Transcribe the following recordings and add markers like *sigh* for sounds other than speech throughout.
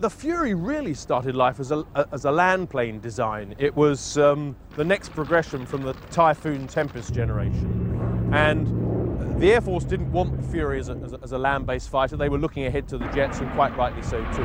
the Fury really started life as a, as a land plane design. It was um, the next progression from the Typhoon Tempest generation. And the Air Force didn't want the Fury as a, as a, as a land-based fighter. They were looking ahead to the jets, and quite rightly so too.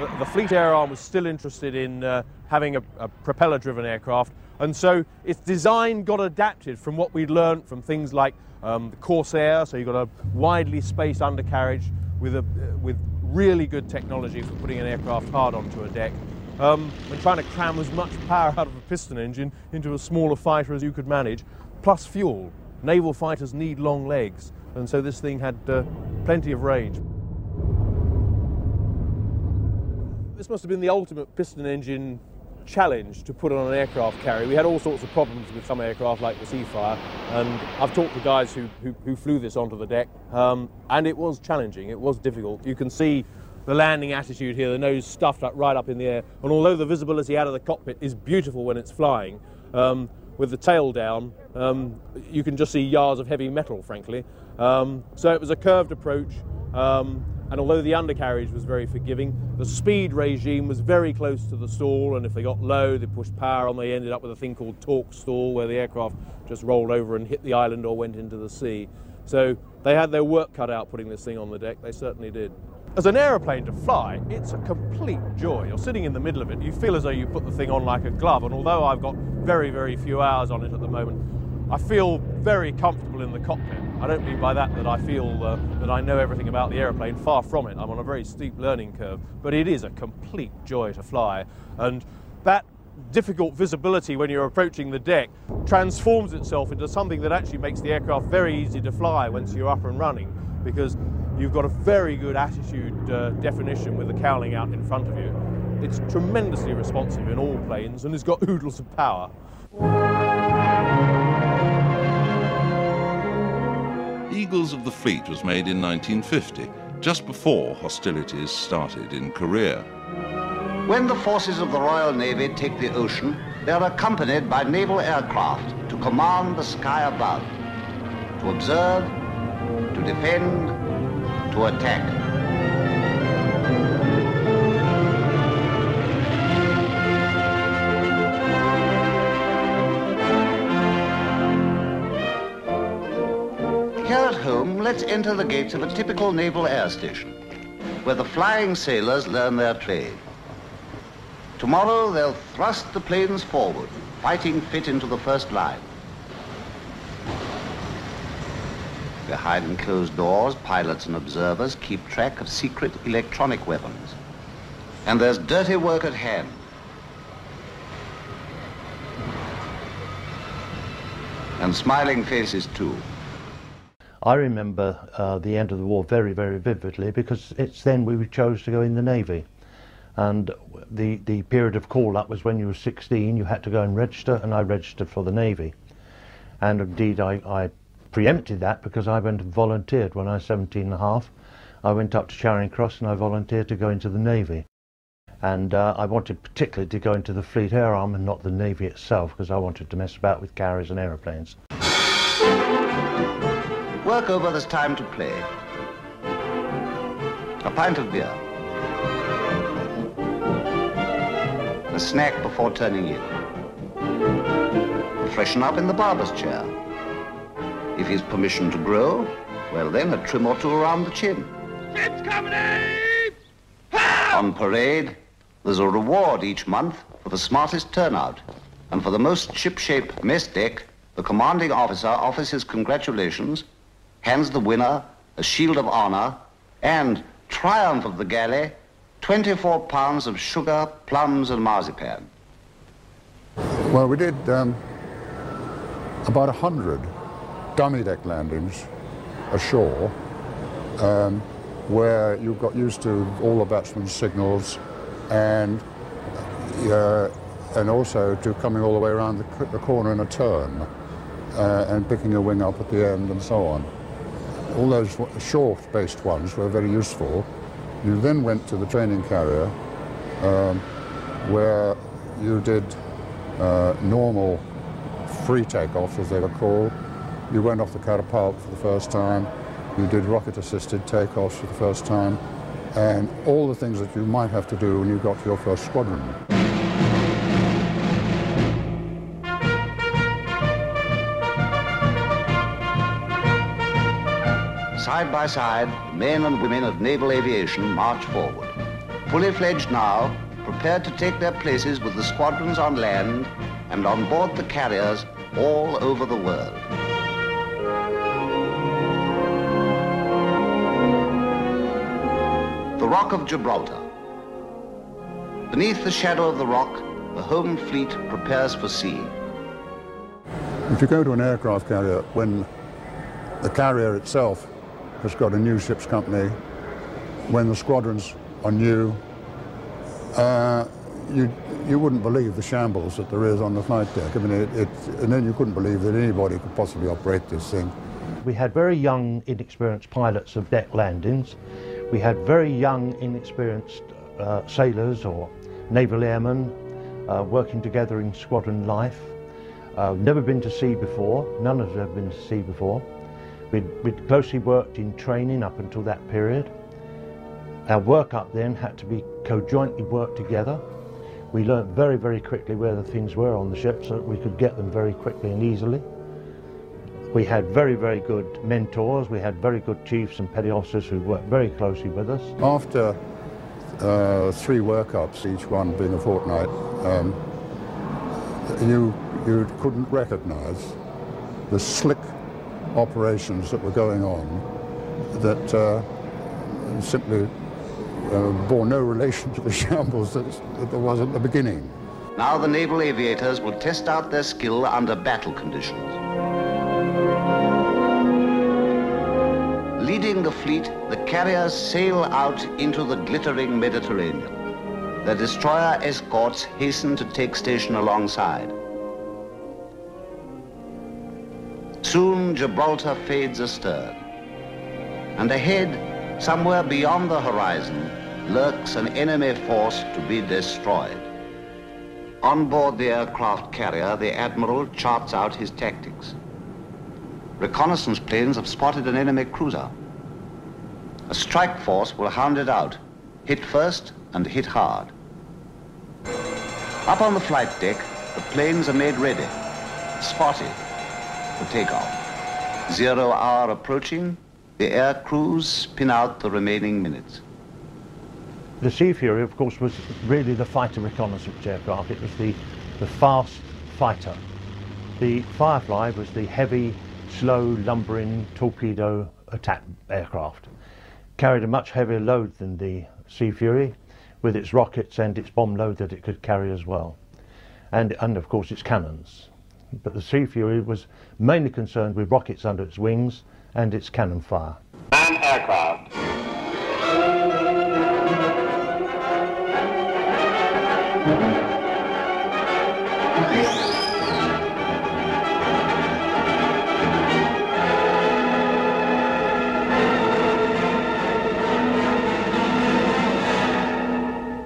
The, the Fleet Air Arm was still interested in uh, having a, a propeller-driven aircraft, and so its design got adapted from what we'd learned from things like um, the Corsair, so you've got a widely spaced undercarriage with, a, with really good technology for putting an aircraft hard onto a deck. Um, and trying to cram as much power out of a piston engine into a smaller fighter as you could manage, plus fuel. Naval fighters need long legs, and so this thing had uh, plenty of range. This must have been the ultimate piston engine challenge to put on an aircraft carrier. We had all sorts of problems with some aircraft like the Seafire, and I've talked to guys who, who, who flew this onto the deck, um, and it was challenging, it was difficult. You can see the landing attitude here, the nose stuffed up right up in the air, and although the visibility out of the cockpit is beautiful when it's flying, um, with the tail down, um, you can just see yards of heavy metal, frankly. Um, so it was a curved approach. Um, and although the undercarriage was very forgiving, the speed regime was very close to the stall, and if they got low, they pushed power on, they ended up with a thing called torque stall, where the aircraft just rolled over and hit the island or went into the sea. So they had their work cut out putting this thing on the deck, they certainly did. As an aeroplane to fly, it's a complete joy. You're sitting in the middle of it, you feel as though you put the thing on like a glove, and although I've got very, very few hours on it at the moment, I feel very comfortable in the cockpit. I don't mean by that that I feel uh, that I know everything about the aeroplane, far from it. I'm on a very steep learning curve, but it is a complete joy to fly. And that difficult visibility when you're approaching the deck transforms itself into something that actually makes the aircraft very easy to fly once you're up and running because you've got a very good attitude uh, definition with the cowling out in front of you. It's tremendously responsive in all planes and it's got oodles of power. Eagles of the Fleet was made in 1950, just before hostilities started in Korea. When the forces of the Royal Navy take the ocean, they are accompanied by naval aircraft to command the sky above, to observe, to defend, to attack. Let's enter the gates of a typical naval air station, where the flying sailors learn their trade. Tomorrow, they'll thrust the planes forward, fighting fit into the first line. Behind closed doors, pilots and observers keep track of secret electronic weapons. And there's dirty work at hand. And smiling faces, too. I remember uh, the end of the war very, very vividly because it's then we chose to go in the Navy. And the, the period of call-up was when you were 16, you had to go and register, and I registered for the Navy. And indeed, I, I preempted that because I went and volunteered when I was 17 and a half. I went up to Charing Cross and I volunteered to go into the Navy. And uh, I wanted particularly to go into the Fleet Air Arm and not the Navy itself because I wanted to mess about with carriers and aeroplanes. Over, there's time to play. A pint of beer. A snack before turning in. Freshen up in the barber's chair. If he's permission to grow, well then a trim or two around the chin. It's company! On parade, there's a reward each month for the smartest turnout. And for the most ship-shape mess deck, the commanding officer offers his congratulations hands the winner a shield of honor, and triumph of the galley, 24 pounds of sugar, plums, and marzipan. Well, we did um, about 100 dummy deck landings ashore um, where you got used to all the batsmen's signals and uh, and also to coming all the way around the, the corner in a turn uh, and picking a wing up at the end and so on all those short-based ones were very useful. You then went to the training carrier um, where you did uh, normal free takeoffs, as they were called. You went off the catapult for the first time. You did rocket-assisted takeoffs for the first time. and all the things that you might have to do when you got to your first squadron. Side by side, men and women of naval aviation march forward. Fully fledged now, prepared to take their places with the squadrons on land and on board the carriers all over the world. The Rock of Gibraltar. Beneath the shadow of the rock, the home fleet prepares for sea. If you go to an aircraft carrier, when the carrier itself has got a new ship's company, when the squadrons are new, uh, you, you wouldn't believe the shambles that there is on the flight deck. I mean, it, it, and then you couldn't believe that anybody could possibly operate this thing. We had very young, inexperienced pilots of deck landings. We had very young, inexperienced uh, sailors or naval airmen uh, working together in squadron life. Uh, never been to sea before, none of us have been to sea before. We'd, we'd closely worked in training up until that period. Our work up then had to be co-jointly worked together. We learnt very, very quickly where the things were on the ship so that we could get them very quickly and easily. We had very, very good mentors. We had very good chiefs and petty officers who worked very closely with us. After uh, three workups, each one being a fortnight, um, you, you couldn't recognize the slick operations that were going on that uh, simply uh, bore no relation to the shambles that, that there was at the beginning. Now the naval aviators will test out their skill under battle conditions. Leading the fleet, the carriers sail out into the glittering Mediterranean. The destroyer escorts hasten to take station alongside. Soon Gibraltar fades astern. And ahead, somewhere beyond the horizon, lurks an enemy force to be destroyed. On board the aircraft carrier, the Admiral charts out his tactics. Reconnaissance planes have spotted an enemy cruiser. A strike force will hound it out, hit first and hit hard. Up on the flight deck, the planes are made ready, spotted for takeoff. Zero hour approaching, the air crews spin out the remaining minutes. The Sea Fury, of course, was really the fighter reconnaissance aircraft. It was the, the fast fighter. The Firefly was the heavy, slow, lumbering torpedo attack aircraft. Carried a much heavier load than the Sea Fury, with its rockets and its bomb load that it could carry as well. And, and of course its cannons. But the Sea Fury was mainly concerned with rockets under its wings and its cannon fire. Man aircraft.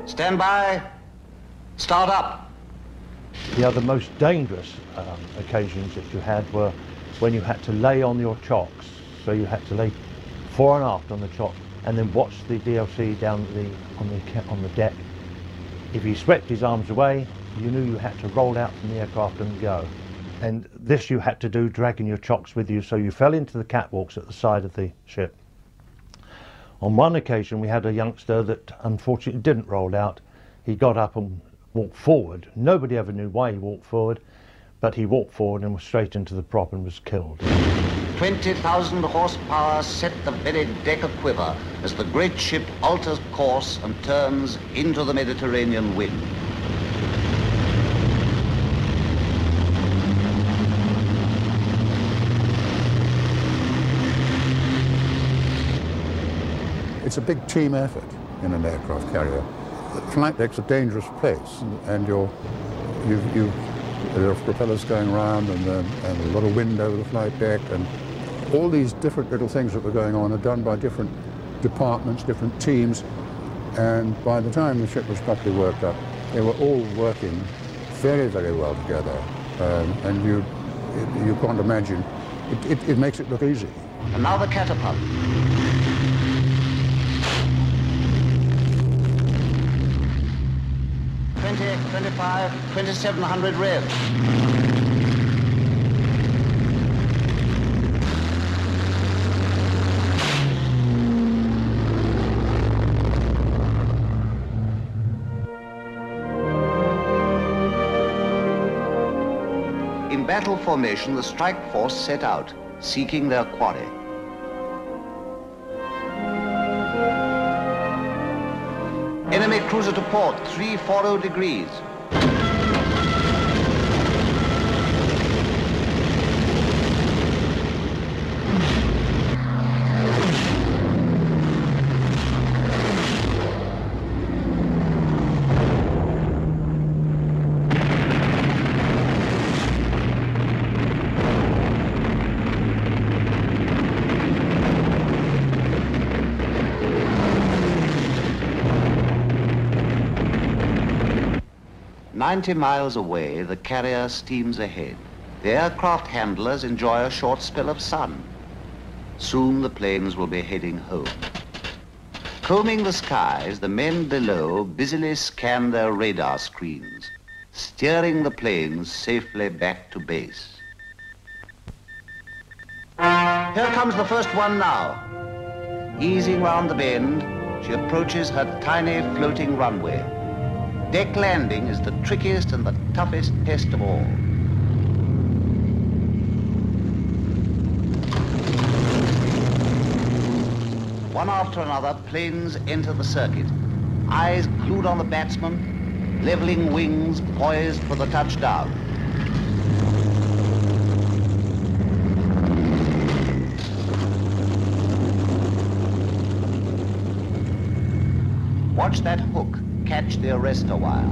Stand by. Start up. The other most dangerous um, occasions that you had were when you had to lay on your chocks. So you had to lay fore and aft on the chock and then watch the DLC down the, on, the, on the deck. If he swept his arms away, you knew you had to roll out from the aircraft and go. And this you had to do dragging your chocks with you so you fell into the catwalks at the side of the ship. On one occasion, we had a youngster that unfortunately didn't roll out. He got up and walked forward. Nobody ever knew why he walked forward, but he walked forward and was straight into the prop and was killed. 20,000 horsepower set the very deck a quiver as the great ship alters course and turns into the Mediterranean wind. It's a big team effort in an aircraft carrier. Flight deck's a dangerous place, and you're, you've, you've, there are propellers going around and, um, and a lot of wind over the flight deck, and all these different little things that were going on are done by different departments, different teams, and by the time the ship was properly worked up, they were all working very, very well together, um, and you, you can't imagine. It, it, it makes it look easy. And now the catapult. 25, 2700 revs. In battle formation, the strike force set out, seeking their quarry. Enemy cruiser to port, 340 degrees. Ninety miles away, the carrier steams ahead. The aircraft handlers enjoy a short spell of sun. Soon the planes will be heading home. Combing the skies, the men below busily scan their radar screens, steering the planes safely back to base. Here comes the first one now. Easing round the bend, she approaches her tiny floating runway. Deck landing is the trickiest and the toughest test of all. One after another, planes enter the circuit. Eyes glued on the batsman, leveling wings poised for the touchdown. Watch that hook catch the arrestor wire.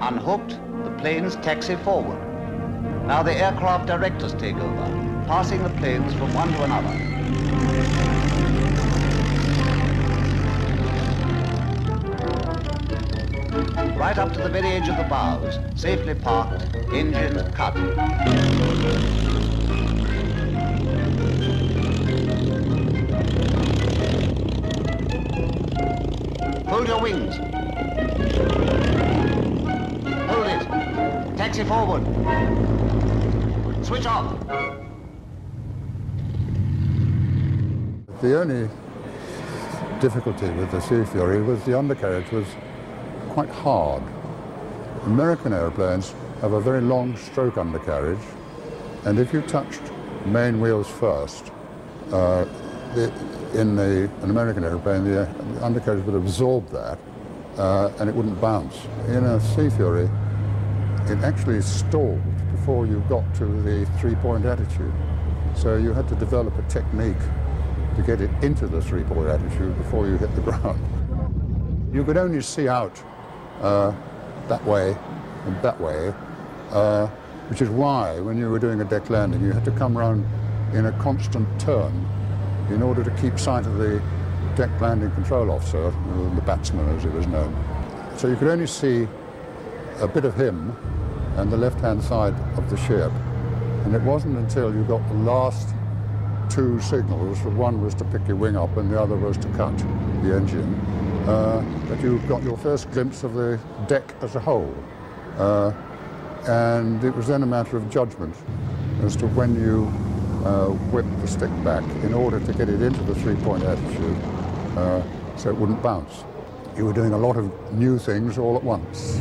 Unhooked, the planes taxi forward. Now the aircraft directors take over, passing the planes from one to another. Right up to the very edge of the bows, safely parked, engines cut. Hold your wings. Hold it. Taxi forward. Switch off. The only difficulty with the Sea Fury was the undercarriage was quite hard. American airplanes have a very long stroke undercarriage, and if you touched main wheels first, uh, the, in the, an American airplane, the, the undercarriage would absorb that, uh, and it wouldn't bounce. In a Sea Fury, it actually stalled before you got to the three-point attitude. So you had to develop a technique to get it into the three-point attitude before you hit the *laughs* ground. You could only see out uh, that way and that way, uh, which is why when you were doing a deck landing, you had to come round in a constant turn in order to keep sight of the deck landing control officer, the batsman as he was known. So you could only see a bit of him and the left-hand side of the ship. And it wasn't until you got the last two signals, one was to pick your wing up and the other was to cut the engine, uh, that you got your first glimpse of the deck as a whole. Uh, and it was then a matter of judgment as to when you uh, whip the stick back in order to get it into the three-point attitude uh, so it wouldn't bounce. You were doing a lot of new things all at once.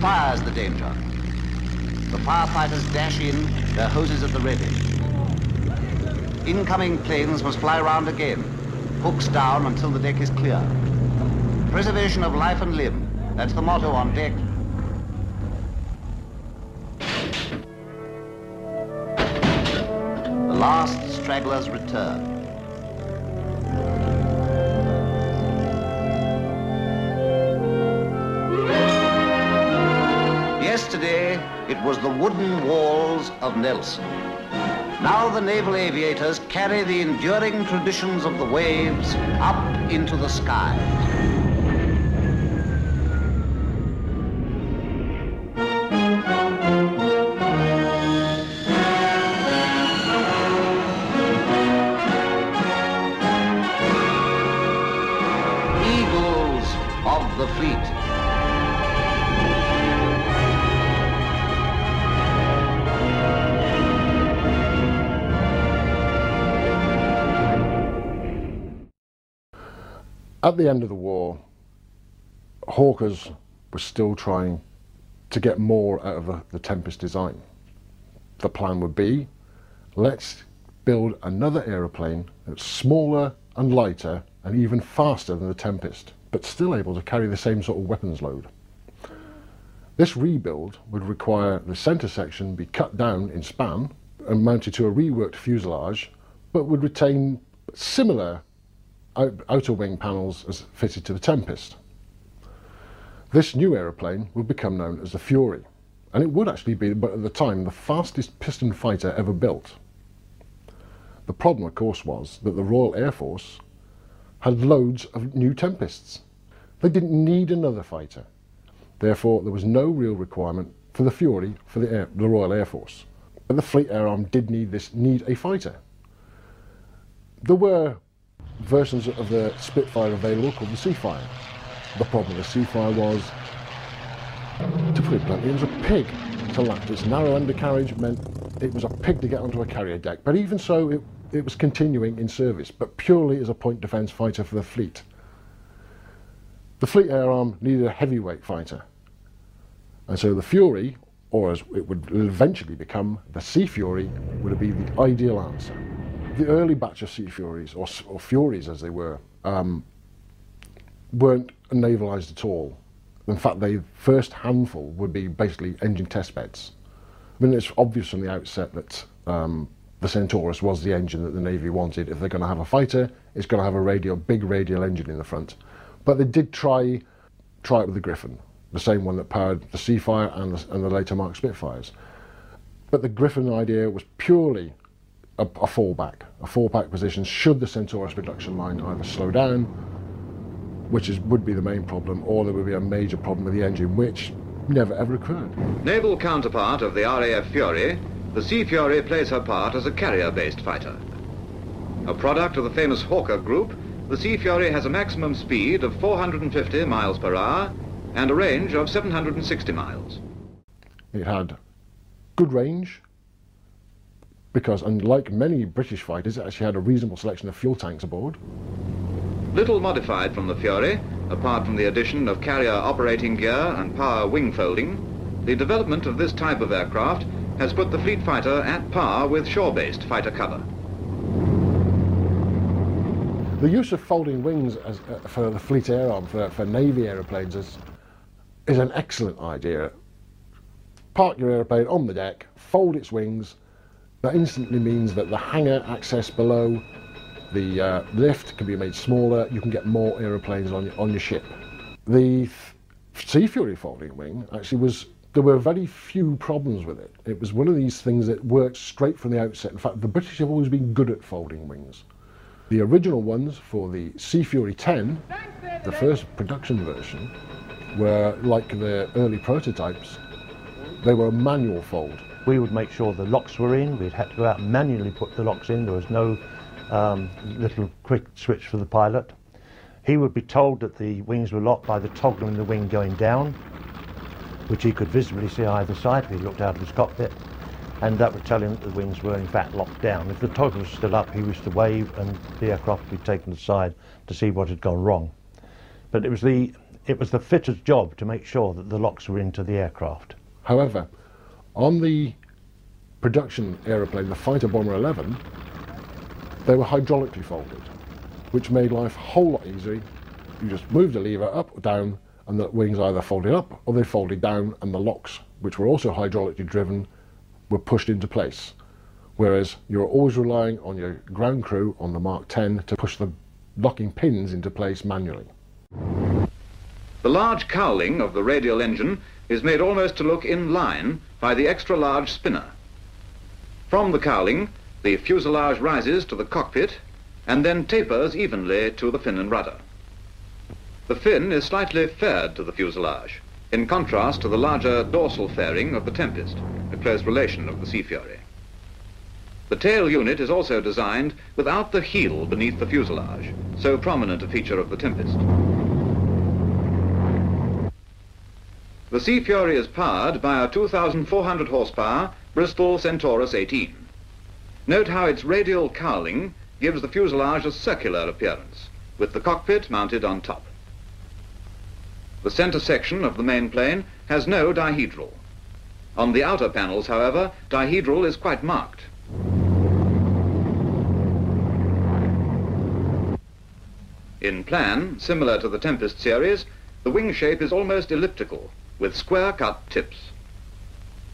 Fire's the danger. The firefighters dash in, their hoses at the ready. Incoming planes must fly round again, hooks down until the deck is clear. Preservation of life and limb, that's the motto on deck. Last stragglers return. Yesterday, it was the wooden walls of Nelson. Now the naval aviators carry the enduring traditions of the waves up into the skies. At the end of the war, Hawkers were still trying to get more out of the, Tempest design. The plan would be, let's build another aeroplane that's smaller and lighter and even faster than the Tempest, but still able to carry the same sort of weapons load. This rebuild would require the centre section be cut down in span and mounted to a reworked fuselage, but would retain similar outer wing panels as fitted to the Tempest. This new aeroplane would become known as the Fury, and it would actually be, but at the time, the fastest piston fighter ever built. The problem, of course, was that the Royal Air Force had loads of new Tempests. They didn't need another fighter. Therefore, there was no real requirement for the Fury for the, Air, the Royal Air Force. But the Fleet Air Arm did need this need a fighter. There were versions of the Spitfire available called the Seafire. The problem with the Seafire was, to put it bluntly, it was a pig to land. Its narrow undercarriage meant it was a pig to get onto a carrier deck. But even so, it, it was continuing in service, but purely as a point defence fighter for the fleet. The Fleet Air Arm needed a heavyweight fighter. And so the Fury, or as it would eventually become, the Sea Fury, would be the ideal answer. The early batch of Sea Furies, or, or Furies as they were, um, weren't navalised at all. In fact, the first handful would be basically engine test beds. I mean, it's obvious from the outset that um, the Centaurus was the engine that the Navy wanted. If they're going to have a fighter, it's going to have a big radial engine in the front. But they did try, try it with the Griffon, the same one that powered the Seafire and the, and the later Mark Spitfires. But the Griffon idea was purely a, a fallback, a fallback position should the Centaurus production line either slow down, which is, would be the main problem, or there would be a major problem with the engine, which never ever occurred. Naval counterpart of the RAF Fury, the Sea Fury plays her part as a carrier-based fighter. A product of the famous Hawker Group, the Sea Fury has a maximum speed of 450 miles per hour and a range of 760 miles. It had good range, because unlike many British fighters, it actually had a reasonable selection of fuel tanks aboard. Little modified from the Fury, apart from the addition of carrier operating gear and power wing folding, the development of this type of aircraft has put the fleet fighter at par with shore-based fighter cover. The use of folding wings as, uh, for the fleet air arm, for, for Navy aeroplanes, is, is an excellent idea. Park your aeroplane on the deck, fold its wings, that instantly means that the hangar access below the uh, lift can be made smaller, you can get more aeroplanes on, on your ship. The Sea Fury folding wing actually was, there were very few problems with it. It was one of these things that worked straight from the outset. In fact, the British have always been good at folding wings. The original ones for the Sea Fury 10, the first production version, were like the early prototypes, they were a manual fold. We would make sure the locks were in. We'd had to go out and manually put the locks in. There was no um, little quick switch for the pilot. He would be told that the wings were locked by the toggle in the wing going down, which he could visibly see either side if he looked out of his cockpit, and that would tell him that the wings were in fact locked down. If the toggle was still up, he was to wave and the aircraft would be taken aside to see what had gone wrong. But it was the, it was the fitter's job to make sure that the locks were into the aircraft. However, on the production aeroplane, the Fighter Bomber 11, they were hydraulically folded, which made life a whole lot easier. You just moved the lever up or down, and the wings either folded up or they folded down, and the locks, which were also hydraulically driven, were pushed into place. Whereas you're always relying on your ground crew on the Mark 10 to push the locking pins into place manually. The large cowling of the radial engine is made almost to look in line by the extra-large spinner. From the cowling, the fuselage rises to the cockpit and then tapers evenly to the fin and rudder. The fin is slightly faired to the fuselage, in contrast to the larger dorsal fairing of the Tempest, a close relation of the Sea Fury. The tail unit is also designed without the heel beneath the fuselage, so prominent a feature of the Tempest. The Sea Fury is powered by a 2,400 horsepower Bristol Centaurus 18. Note how its radial cowling gives the fuselage a circular appearance, with the cockpit mounted on top. The center section of the main plane has no dihedral. On the outer panels, however, dihedral is quite marked. In plan, similar to the Tempest series, the wing shape is almost elliptical, with square-cut tips.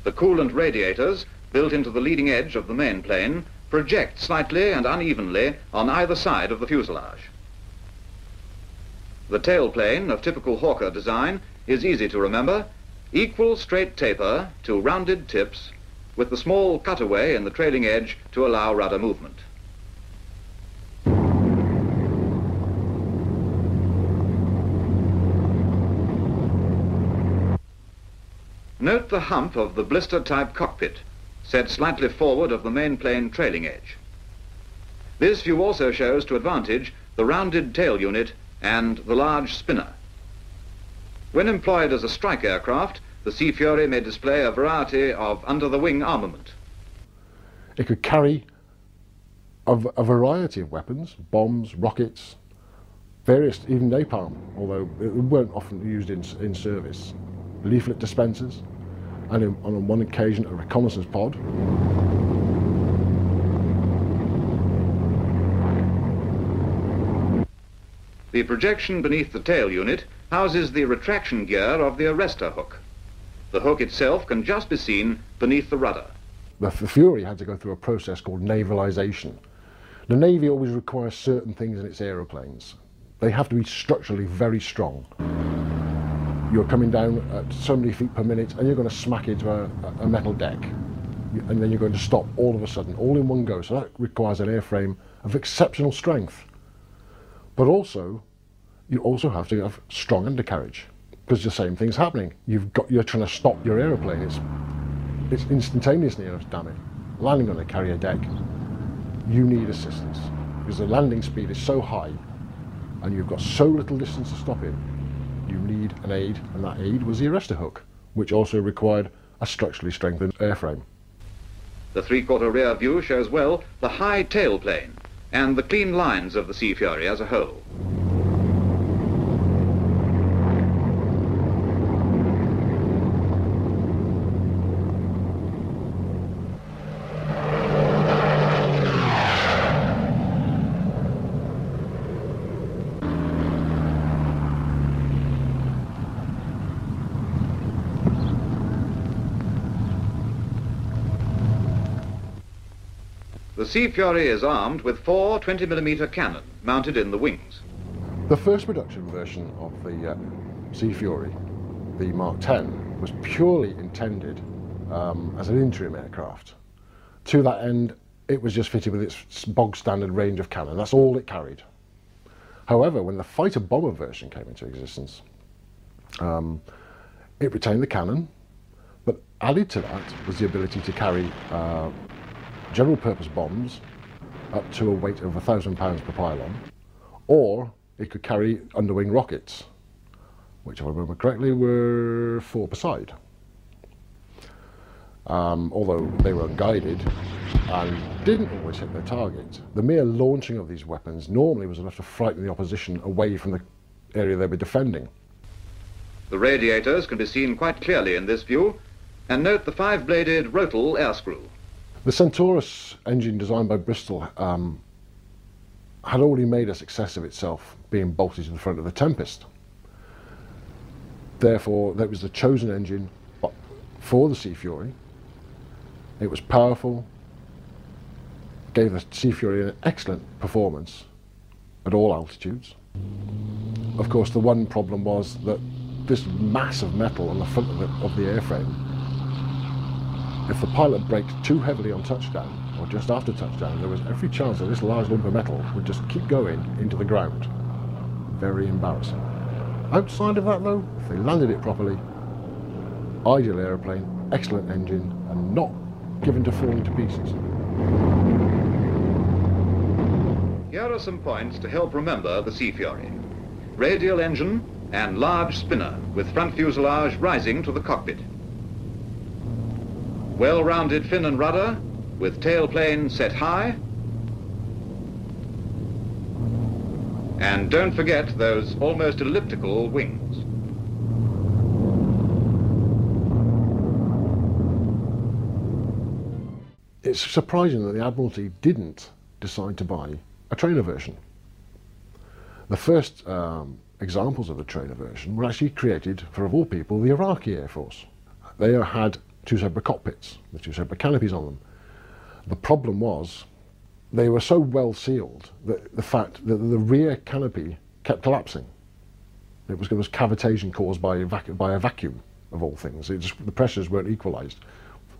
The coolant radiators, built into the leading edge of the main plane, project slightly and unevenly on either side of the fuselage. The tailplane of typical Hawker design is easy to remember. Equal straight taper to rounded tips with the small cutaway in the trailing edge to allow rudder movement. Note the hump of the blister-type cockpit, set slightly forward of the main plane trailing edge. This view also shows to advantage the rounded tail unit and the large spinner. When employed as a strike aircraft, the Sea Fury may display a variety of under-the-wing armament. It could carry a, a, variety of weapons, bombs, rockets, various, even napalm, although it weren't often used in, in service, leaflet dispensers, and in, on one occasion a reconnaissance pod. The projection beneath the tail unit houses the retraction gear of the arrestor hook. The hook itself can just be seen beneath the rudder. The Fury had to go through a process called navalisation. The Navy always requires certain things in its aeroplanes. They have to be structurally very strong. You're coming down at so many feet per minute and you're going to smack into a, a metal deck. And then you're going to stop all of a sudden, all in one go. So that requires an airframe of exceptional strength. But also, you also have to have strong undercarriage because the same thing's happening. You've got, you're trying to stop your aeroplane. It's, it's instantaneous near damage. Landing on a carrier deck, you need assistance because the landing speed is so high and you've got so little distance to stop in. You need an aid, and that aid was the arrestor hook, which also required a structurally strengthened airframe. The three-quarter rear view shows well the high tailplane and the clean lines of the Sea Fury as a whole. Sea Fury is armed with four 20mm cannon mounted in the wings. The first production version of the uh, Sea Fury, the Mark 10, was purely intended um, as an interim aircraft. To that end, it was just fitted with its bog standard range of cannon. That's all it carried. However, when the fighter bomber version came into existence, um, it retained the cannon, but added to that was the ability to carry uh, general purpose bombs up to a weight of a thousand pounds per pylon, or it could carry underwing rockets, which if I remember correctly were four per side. Um, although they were unguided and didn't always hit their target. The mere launching of these weapons normally was enough to frighten the opposition away from the area they were defending. The radiators can be seen quite clearly in this view, and note the five-bladed Rotol air screw. The Centaurus engine designed by Bristol um, had already made a success of itself being bolted to the front of the Tempest. Therefore, that was the chosen engine for the Sea Fury. It was powerful, gave the Sea Fury an excellent performance at all altitudes. Of course, the one problem was that this mass of metal on the front of the, of the airframe if the pilot braked too heavily on touchdown, or just after touchdown, there was every chance that this large lump of metal would just keep going into the ground. Very embarrassing. Outside of that though, if they landed it properly, ideal aeroplane, excellent engine, and not given to falling to pieces. Here are some points to help remember the Sea Fury. Radial engine and large spinner with front fuselage rising to the cockpit. Well-rounded fin and rudder with tailplane set high. And don't forget those almost elliptical wings. It's surprising that the Admiralty didn't decide to buy a trainer version. The first um, examples of a trainer version were actually created for, of all people, the Iraqi Air Force. They had two separate cockpits with two separate canopies on them. The problem was they were so well sealed that the fact that the rear canopy kept collapsing. It was, it was cavitation caused by, by a vacuum, of all things. Just, the pressures weren't equalised,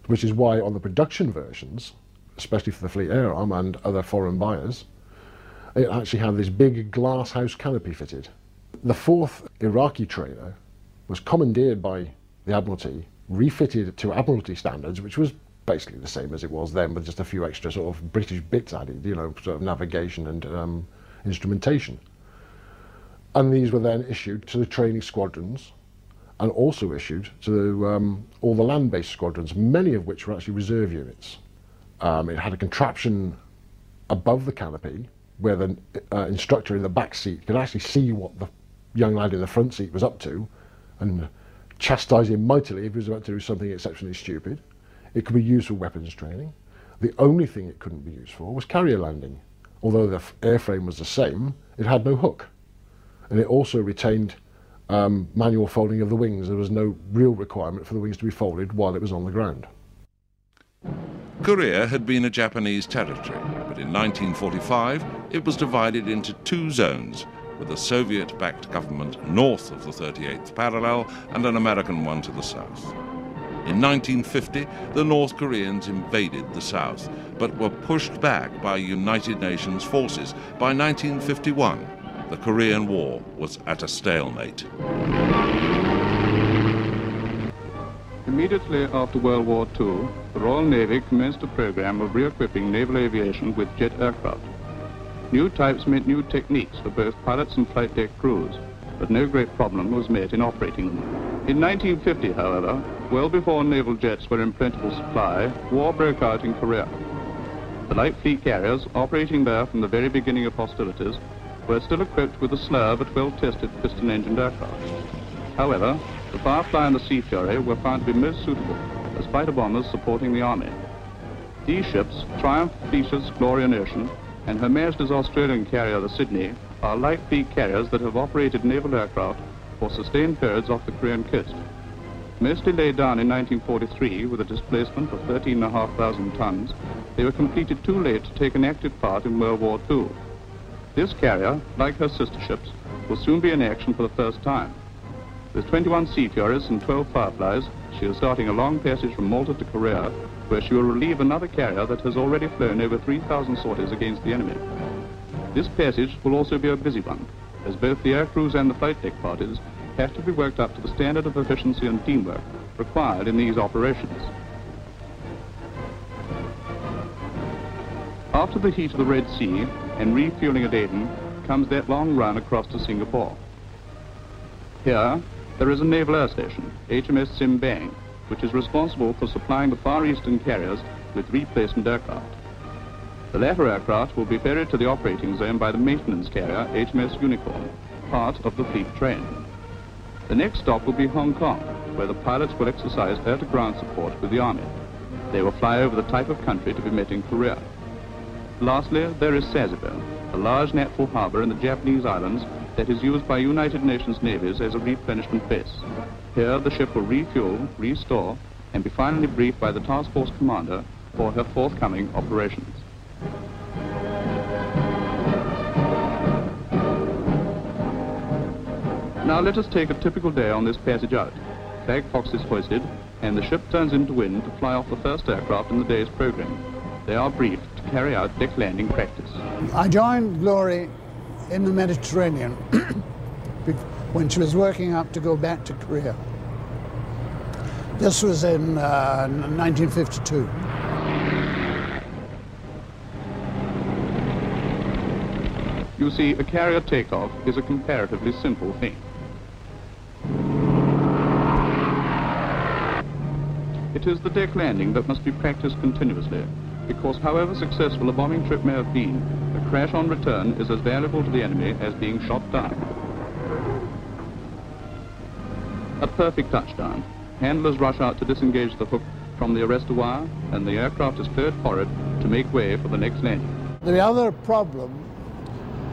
which is why on the production versions, especially for the Fleet Air Arm and other foreign buyers, it actually had this big glass house canopy fitted. The fourth Iraqi trainer was commandeered by the Admiralty, refitted to Admiralty standards, which was basically the same as it was then, with just a few extra sort of British bits added, you know, sort of navigation and um, instrumentation. And these were then issued to the training squadrons and also issued to um, all the land-based squadrons, many of which were actually reserve units. Um, it had a contraption above the canopy where the uh, instructor in the back seat could actually see what the young lad in the front seat was up to and chastise him mightily if he was about to do something exceptionally stupid. It could be used for weapons training. The only thing it couldn't be used for was carrier landing. Although the airframe was the same, it had no hook. And it also retained um, manual folding of the wings. There was no real requirement for the wings to be folded while it was on the ground. Korea had been a Japanese territory, but in 1945 it was divided into two zones, with a Soviet-backed government north of the 38th parallel and an American one to the south. In 1950, the North Koreans invaded the south, but were pushed back by United Nations forces. By 1951, the Korean War was at a stalemate. Immediately after World War II, the Royal Navy commenced a program of re-equipping naval aviation with jet aircraft. New types meant new techniques for both pilots and flight deck crews, but no great problem was met in operating them. In 1950, however, well before naval jets were in plentiful supply, war broke out in Korea. The light fleet carriers, operating there from the very beginning of hostilities, were still equipped with a slow but well-tested piston-engined aircraft. However, the Firefly and the Sea Fury were found to be most suitable as fighter bombers supporting the Army. These ships, Triumph, Theseus, Glory and Ocean, and Her Majesty's Australian carrier, the Sydney, are light fleet carriers that have operated naval aircraft for sustained periods off the Korean coast. Mostly laid down in 1943 with a displacement of 13,500 tons, they were completed too late to take an active part in World War II. This carrier, like her sister ships, will soon be in action for the first time. With 21 Sea Furies and 12 Fireflies, she is starting a long passage from Malta to Korea, where she will relieve another carrier that has already flown over 3,000 sorties against the enemy. This passage will also be a busy one, as both the air crews and the flight deck parties have to be worked up to the standard of efficiency and teamwork required in these operations. After the heat of the Red Sea and refueling at Aden comes that long run across to Singapore. Here, there is a naval air station, HMS Simbang, which is responsible for supplying the Far Eastern carriers with replacement aircraft. The latter aircraft will be ferried to the operating zone by the maintenance carrier HMS Unicorn, part of the fleet train. The next stop will be Hong Kong, where the pilots will exercise air-to-ground support with the Army. They will fly over the type of country to be met in Korea. Lastly, there is Sasebo, a large natural harbor in the Japanese islands that is used by United Nations navies as a replenishment base. Here, the ship will refuel, restore, and be finally briefed by the task force commander for her forthcoming operations. Now let us take a typical day on this passage out. Flag Fox is hoisted, and the ship turns into wind to fly off the first aircraft in the day's program. They are briefed to carry out deck landing practice. I joined Glory in the Mediterranean *clears throat* when she was working up to go back to Korea. This was in uh, 1952. You see, a carrier takeoff is a comparatively simple thing. It is the deck landing that must be practiced continuously because however successful a bombing trip may have been, the crash on return is as valuable to the enemy as being shot down. A perfect touchdown. Handlers rush out to disengage the hook from the arrestor wire, and the aircraft is cleared forward to make way for the next landing. The other problem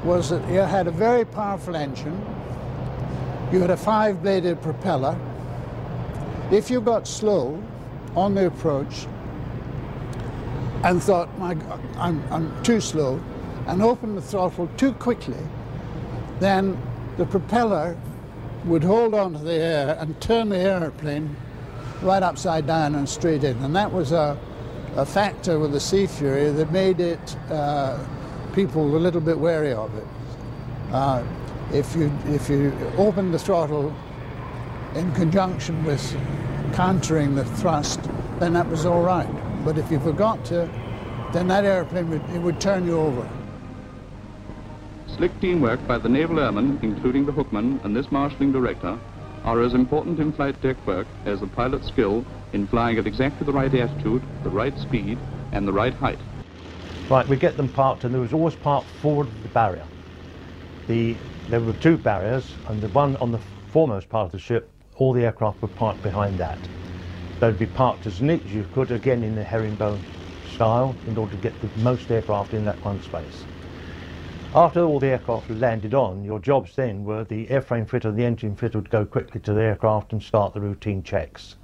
was that you had a very powerful engine, you had a five-bladed propeller. If you got slow on the approach and thought, my God, I'm, I'm too slow, and opened the throttle too quickly, then the propeller would hold on to the air and turn the airplane right upside down and straight in. And that was a, a factor with the Sea Fury that made it uh, people a little bit wary of it. Uh, if you if you open the throttle in conjunction with countering the thrust, then that was all right. But if you forgot to, then that airplane would, it would turn you over. Slick teamwork by the naval airmen, including the hookman and this marshalling director, are as important in flight deck work as the pilot's skill in flying at exactly the right attitude, the right speed, and the right height. Right, we get them parked, and there was always parked forward of the barrier. The, there were two barriers, and the one on the foremost part of the ship, all the aircraft were parked behind that. They'd be parked as neat as you could, again in the herringbone style, in order to get the most aircraft in that one space. After all the aircraft landed on, your jobs then were the airframe fitter and the engine fitter would go quickly to the aircraft and start the routine checks.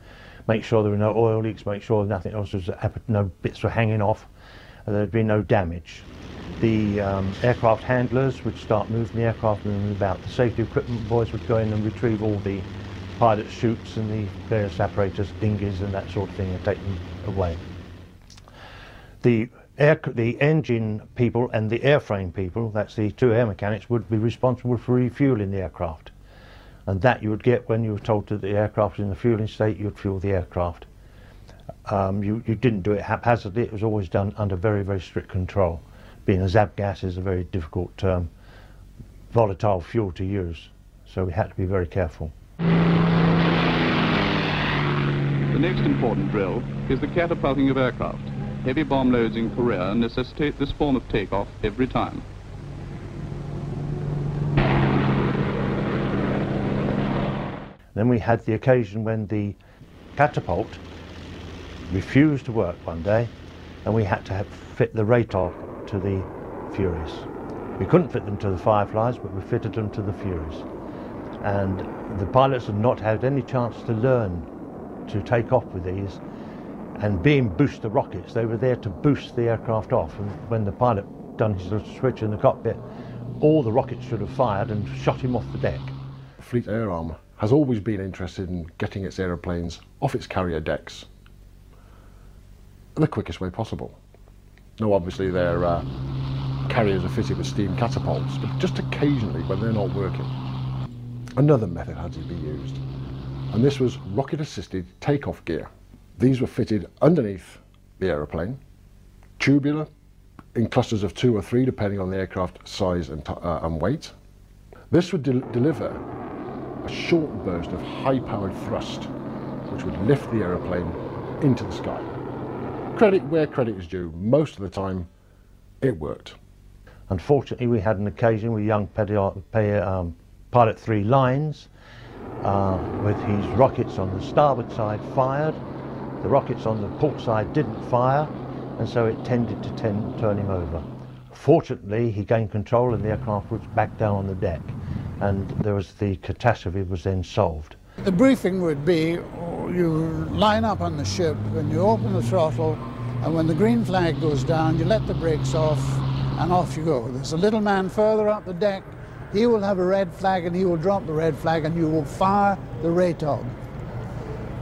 Make sure there were no oil leaks, make sure nothing else was, no bits were hanging off, and there'd be no damage. The um, aircraft handlers would start moving the aircraft and about. The safety equipment boys would go in and retrieve all the pilot chutes and the various apparatus, dinghies and that sort of thing and take them away. The air, the engine people and the airframe people, that's the two air mechanics, would be responsible for refueling the aircraft. And that you would get when you were told that the aircraft was in the fueling state, you'd fuel the aircraft. Um, you, you didn't do it haphazardly, it was always done under very, very strict control. Being a ZAP gas is a very difficult um, volatile fuel to use, so we had to be very careful. The next important drill is the catapulting of aircraft heavy bomb loads in Korea necessitate this form of takeoff every time. Then we had the occasion when the catapult refused to work one day and we had to fit the RATOG to the Furies. We couldn't fit them to the Fireflies, but we fitted them to the Furies. And the pilots had not had any chance to learn to take off with these and being booster rockets, they were there to boost the aircraft off. And when the pilot done his little switch in the cockpit, all the rockets should have fired and shot him off the deck. Fleet Air Arm has always been interested in getting its aeroplanes off its carrier decks in the quickest way possible. Now, obviously, their uh, carriers are fitted with steam catapults, but just occasionally when they're not working, another method had to be used, and this was rocket-assisted takeoff gear. These were fitted underneath the aeroplane, tubular, in clusters of two or three, depending on the aircraft size and, uh, and weight. This would de deliver a short burst of high-powered thrust, which would lift the aeroplane into the sky. Credit where credit is due. Most of the time, it worked. Unfortunately, we had an occasion with young um, Pilot 3 Lines, uh, with his rockets on the starboard side fired, the rockets on the port side didn't fire, and so it tended to ten, turn him over. Fortunately, he gained control and the aircraft was back down on the deck, and there was the catastrophe was then solved. The briefing would be you line up on the ship and you open the throttle, and when the green flag goes down, you let the brakes off, and off you go. There's a little man further up the deck. He will have a red flag and he will drop the red flag and you will fire the RATOG.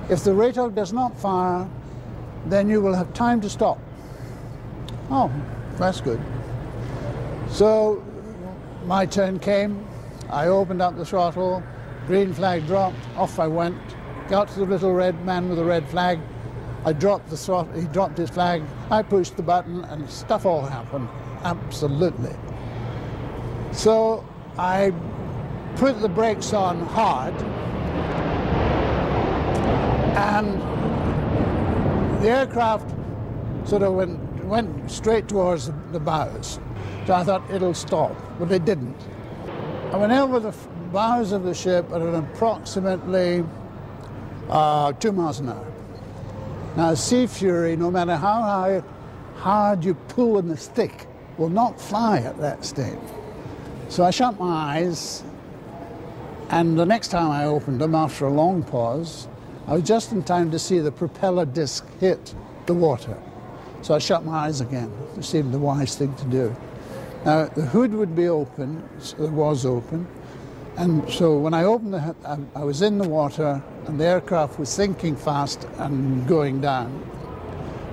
If the RATOG does not fire, then you will have time to stop. Oh, that's good. So my turn came. I opened up the throttle, green flag dropped, off I went, got to the little red man with the red flag. I dropped the throttle, he dropped his flag, I pushed the button, and stuff all happened. Absolutely. So I put the brakes on hard and the aircraft sort of went, went straight towards the, bows. So I thought it'll stop, but it didn't. I went over the bows of the ship at an approximately uh, two miles an hour. Now, Sea Fury, no matter how high, hard you pull in the stick, will not fly at that state. So I shut my eyes, and the next time I opened them, after a long pause, I was just in time to see the propeller disc hit the water. So I shut my eyes again. It seemed the wise thing to do. Now, the hood would be open, so it uh, was open, and so when I opened the I, I was in the water, and the aircraft was sinking fast and going down.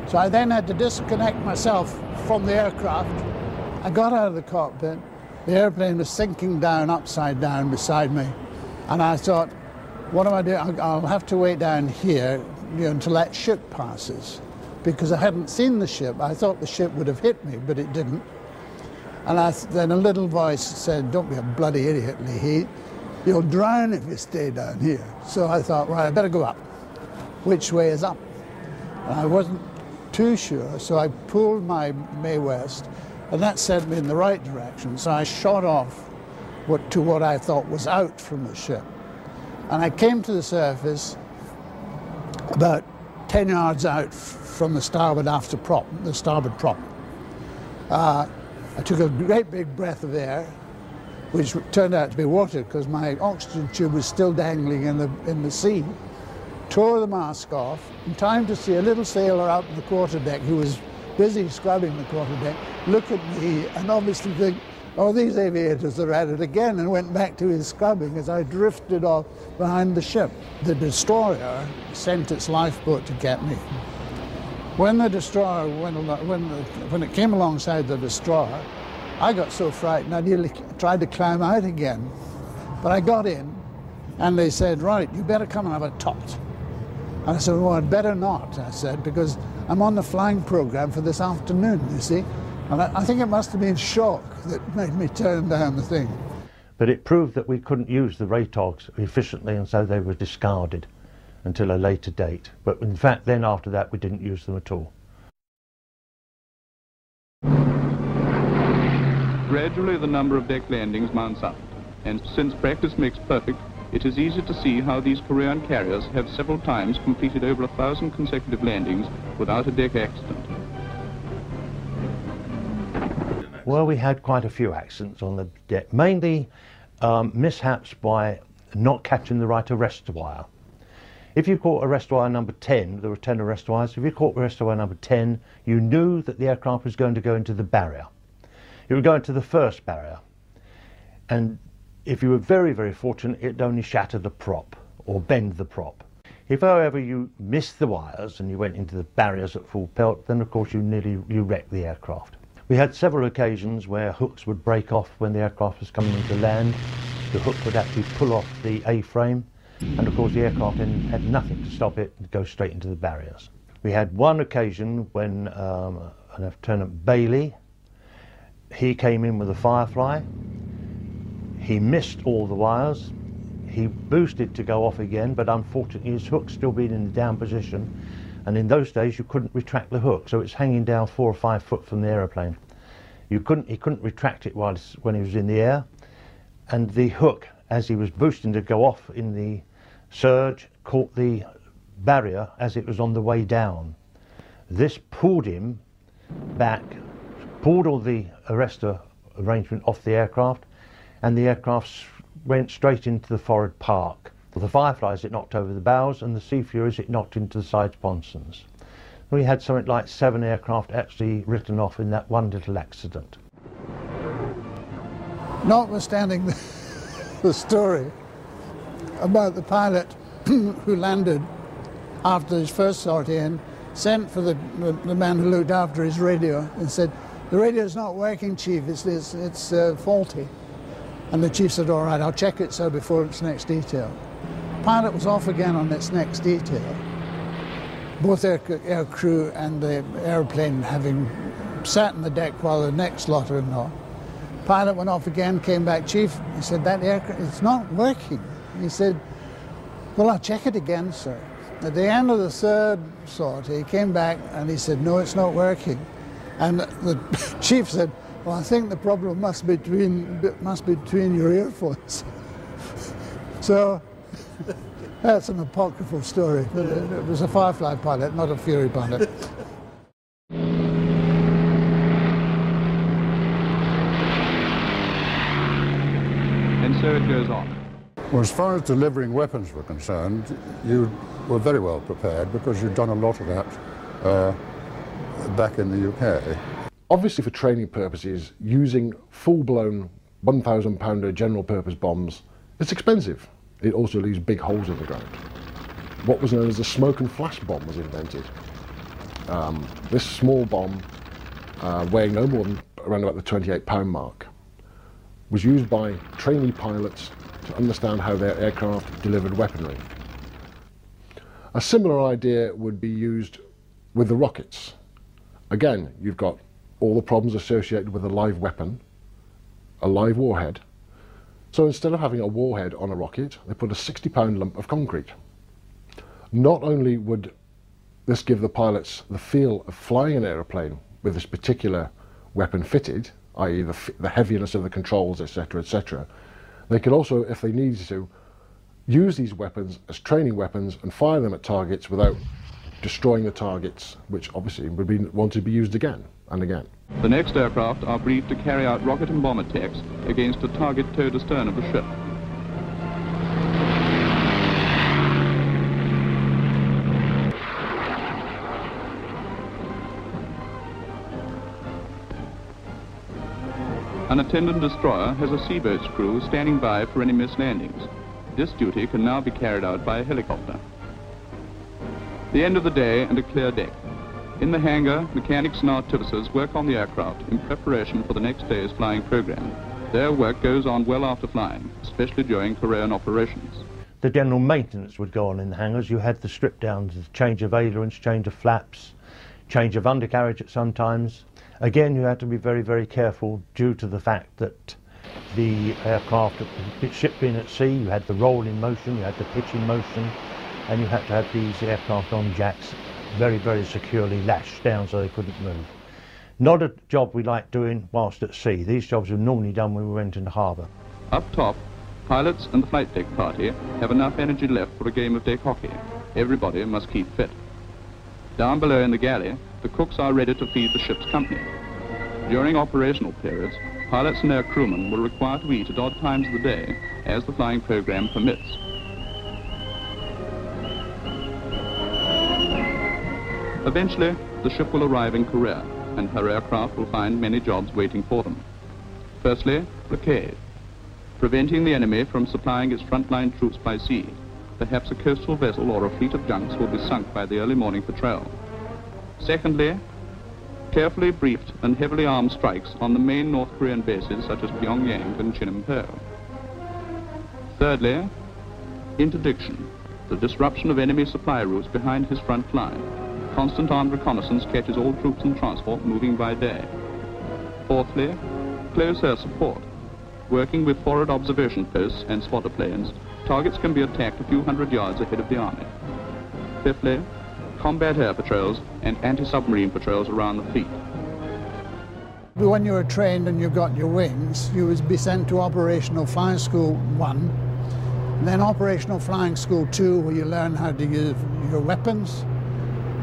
So I then had to disconnect myself from the aircraft. I got out of the cockpit. The airplane was sinking down upside down beside me. And I thought, what am I doing? I'll have to wait down here you know, until that ship passes. Because I hadn't seen the ship. I thought the ship would have hit me, but it didn't. And I, then a little voice said, don't be a bloody idiot, Leahy. You'll drown if you stay down here. So I thought, right, I better go up. Which way is up? And I wasn't too sure, so I pulled my Mae West, and that sent me in the right direction. So I shot off what, to what I thought was out from the ship. And I came to the surface about 10 yards out from the starboard after prop, the starboard prop. Uh, I took a great big breath of air, which turned out to be water because my oxygen tube was still dangling in the, in the sea. Tore the mask off in time to see a little sailor out on the quarterdeck who was busy scrubbing the quarterdeck look at me and obviously think, oh, these aviators are at it again, and went back to his scrubbing as I drifted off behind the ship. The destroyer sent its lifeboat to get me. When the destroyer went, when, the, when it came alongside the destroyer, I got so frightened I nearly tried to climb out again. But I got in, and they said, right, you better come and have a tot. And I said, well, I'd better not, I said, because I'm on the flying program for this afternoon, you see. And I, I think it must have been shock that made me turn down the thing. But it proved that we couldn't use the RATOGs efficiently, and so they were discarded until a later date. But in fact, then after that, we didn't use them at all. Gradually, the number of deck landings mounts up, and since practice makes perfect, it is easy to see how these Korean carriers have several times completed over a thousand consecutive landings without a deck accident. Well, we had quite a few accidents on the deck, mainly um, mishaps by not catching the right arrest wire. If you caught arrest wire number 10, there were 10 arrest wires, if you caught arrest wire number 10, you knew that the aircraft was going to go into the barrier. It would go into the first barrier. And if you were very, very fortunate, it'd only shatter the prop or bend the prop. If, however, you missed the wires and you went into the barriers at full pelt, then of course you nearly you wrecked the aircraft. We had several occasions where hooks would break off when the aircraft was coming into land. The hook would actually pull off the A-frame and of course the aircraft then had nothing to stop it and go straight into the barriers. We had one occasion when um, Lieutenant Bailey, he came in with a Firefly, he missed all the wires, he boosted to go off again, but unfortunately his hook still being in the down position, and in those days you couldn't retract the hook, so it's hanging down four or five foot from the aeroplane. You couldn't, he couldn't retract it while when he was in the air, and the hook as he was boosting to go off in the surge, caught the barrier as it was on the way down. This pulled him back, pulled all the arrestor arrangement off the aircraft, and the aircraft went straight into the forward park. The Fireflies it knocked over the bows, and the Sea Furies it knocked into the side sponsons. We had something like seven aircraft actually written off in that one little accident. Notwithstanding the, *laughs* the story, about the pilot *clears throat* who landed after his first sortie sent for the, the, man who looked after his radio and said, the radio's not working, Chief, it's, it's, it's uh, faulty. And the chief said, all right, I'll check it, sir, before its next detail. Pilot was off again on its next detail. Both air, air crew and the airplane having sat in the deck while the next lot were not. Pilot went off again, came back, Chief, he said, that aircraft, it's not working. He said, well, I'll check it again, sir. At the end of the third sortie, he came back and he said, no, it's not working. And the *laughs* chief said, well, I think the problem must be between, must be between your earphones. *laughs* so that's an apocryphal story. But it was a Firefly pilot, not a Fury pilot. And so it goes on. Well, as far as delivering weapons were concerned, you were very well prepared because you'd done a lot of that uh, back in the UK. Obviously, for training purposes, using full-blown 1,000 pounder general purpose bombs, it's expensive. It also leaves big holes in the ground. What was known as the smoke and flash bomb was invented. Um, this small bomb, uh, weighing no more than around about the 28 pound mark, was used by trainee pilots to understand how their aircraft delivered weaponry. A similar idea would be used with the rockets. Again, you've got all the problems associated with a live weapon, a live warhead. So instead of having a warhead on a rocket, they put a 60 pound lump of concrete. Not only would this give the pilots the feel of flying an aeroplane with this particular weapon fitted, i.e. The, the heaviness of the controls, etc., etc., they could also, if they needed to, use these weapons as training weapons and fire them at targets without destroying the targets, which obviously would be want to be used again and again. The next aircraft are briefed to carry out rocket and bomb attacks against a target towed astern of the ship. An attendant destroyer has a seaboat's crew standing by for any missed landings. This duty can now be carried out by a helicopter. The end of the day and a clear deck. In the hangar, mechanics and artificers work on the aircraft in preparation for the next day's flying program. Their work goes on well after flying, especially during Korean operations. The general maintenance would go on in the hangars. You had the strip downs, change of ailerons, change of flaps, change of undercarriage at some times. Again, you had to be very, very careful due to the fact that the aircraft, the ship being at sea, you had the roll in motion, you had the pitch in motion, and you had to have these aircraft on jacks very, very securely lashed down so they couldn't move. Not a job we like doing whilst at sea. These jobs were normally done when we went into harbour. Up top, pilots and the flight deck party have enough energy left for a game of deck hockey. Everybody must keep fit. Down below in the galley, the cooks are ready to feed the ship's company. During operational periods, pilots and their crewmen will require to eat at odd times of the day as the flying program permits. Eventually, the ship will arrive in Korea, and her aircraft will find many jobs waiting for them. Firstly, blockade, preventing the enemy from supplying its frontline troops by sea. Perhaps a coastal vessel or a fleet of junks will be sunk by the early morning patrol. Secondly, carefully briefed and heavily armed strikes on the main North Korean bases such as Pyongyang and Chinampo. Thirdly, interdiction, the disruption of enemy supply routes behind his front line. Constant armed reconnaissance catches all troops and transport moving by day. Fourthly, close air support. Working with forward observation posts and spotter planes, targets can be attacked a few hundred yards ahead of the army. Fifthly, combat air patrols and anti-submarine patrols around the fleet. When you were trained and you got your wings, you would be sent to Operational Flying School 1, then Operational Flying School 2, where you learn how to use your weapons,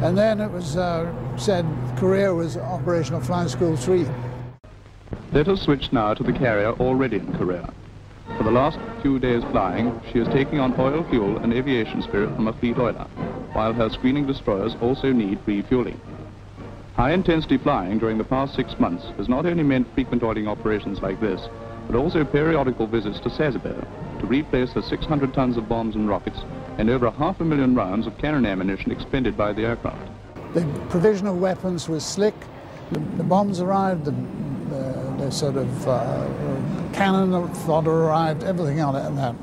and then it was uh, said Korea was Operational Flying School 3. Let us switch now to the carrier already in Korea. For the last few days flying, she is taking on oil fuel and aviation spirit from a fleet oiler, while her screening destroyers also need refueling. High-intensity flying during the past six months has not only meant frequent oiling operations like this, but also periodical visits to Sasebo to replace the 600 tons of bombs and rockets and over half a million rounds of cannon ammunition expended by the aircraft. The provision of weapons was slick. The, the bombs arrived, the, the, the sort of uh, cannon fodder arrived, everything on it and that.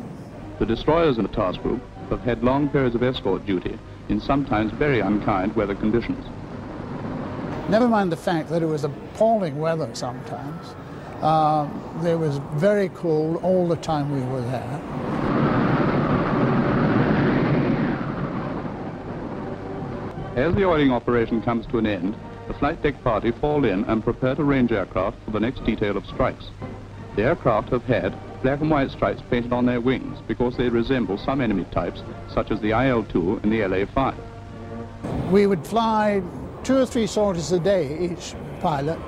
The destroyers in the task group have had long periods of escort duty in sometimes very unkind weather conditions. Never mind the fact that it was appalling weather sometimes. Uh, it was very cold all the time we were there. As the oiling operation comes to an end, the flight deck party fall in and prepare to range aircraft for the next detail of strikes. The aircraft have had black and white stripes painted on their wings because they resemble some enemy types, such as the IL-2 and the LA-5. We would fly two or three sorties a day, each pilot,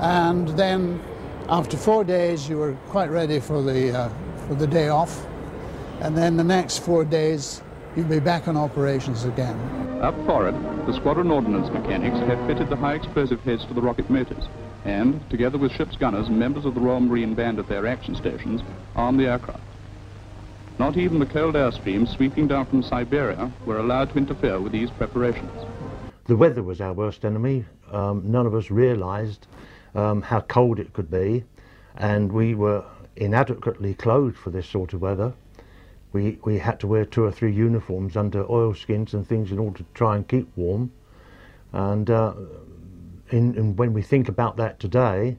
and then after four days you were quite ready for the, uh, for the day off, and then the next four days you'd be back on operations again. Up forward, the squadron ordnance mechanics had fitted the high explosive heads to the rocket motors, and, together with ship's gunners and members of the Royal Marine Band at their action stations, armed the aircraft. Not even the cold airstreams sweeping down from Siberia were allowed to interfere with these preparations. The weather was our worst enemy. Um, none of us realised um, how cold it could be, and we were inadequately clothed for this sort of weather. We, we had to wear two or three uniforms under oilskins and things in order to try and keep warm. And uh, in, when we think about that today,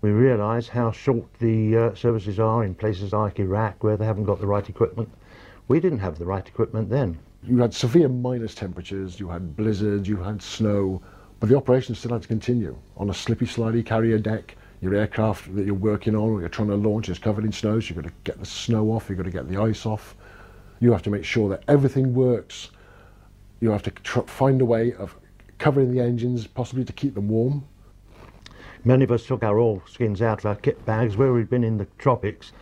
we realise how short the uh, services are in places like Iraq where they haven't got the right equipment. We didn't have the right equipment then. You had severe minus temperatures, you had blizzards, you had snow, but the operation still had to continue. On a slippy, slidey carrier deck, your aircraft that you're working on or you're trying to launch is covered in snow, so you've got to get the snow off, you've got to get the ice off. You have to make sure that everything works. You have to find a way of covering the engines, possibly to keep them warm. Many of us took our oil skins out of our kit bags where we'd been in the tropics.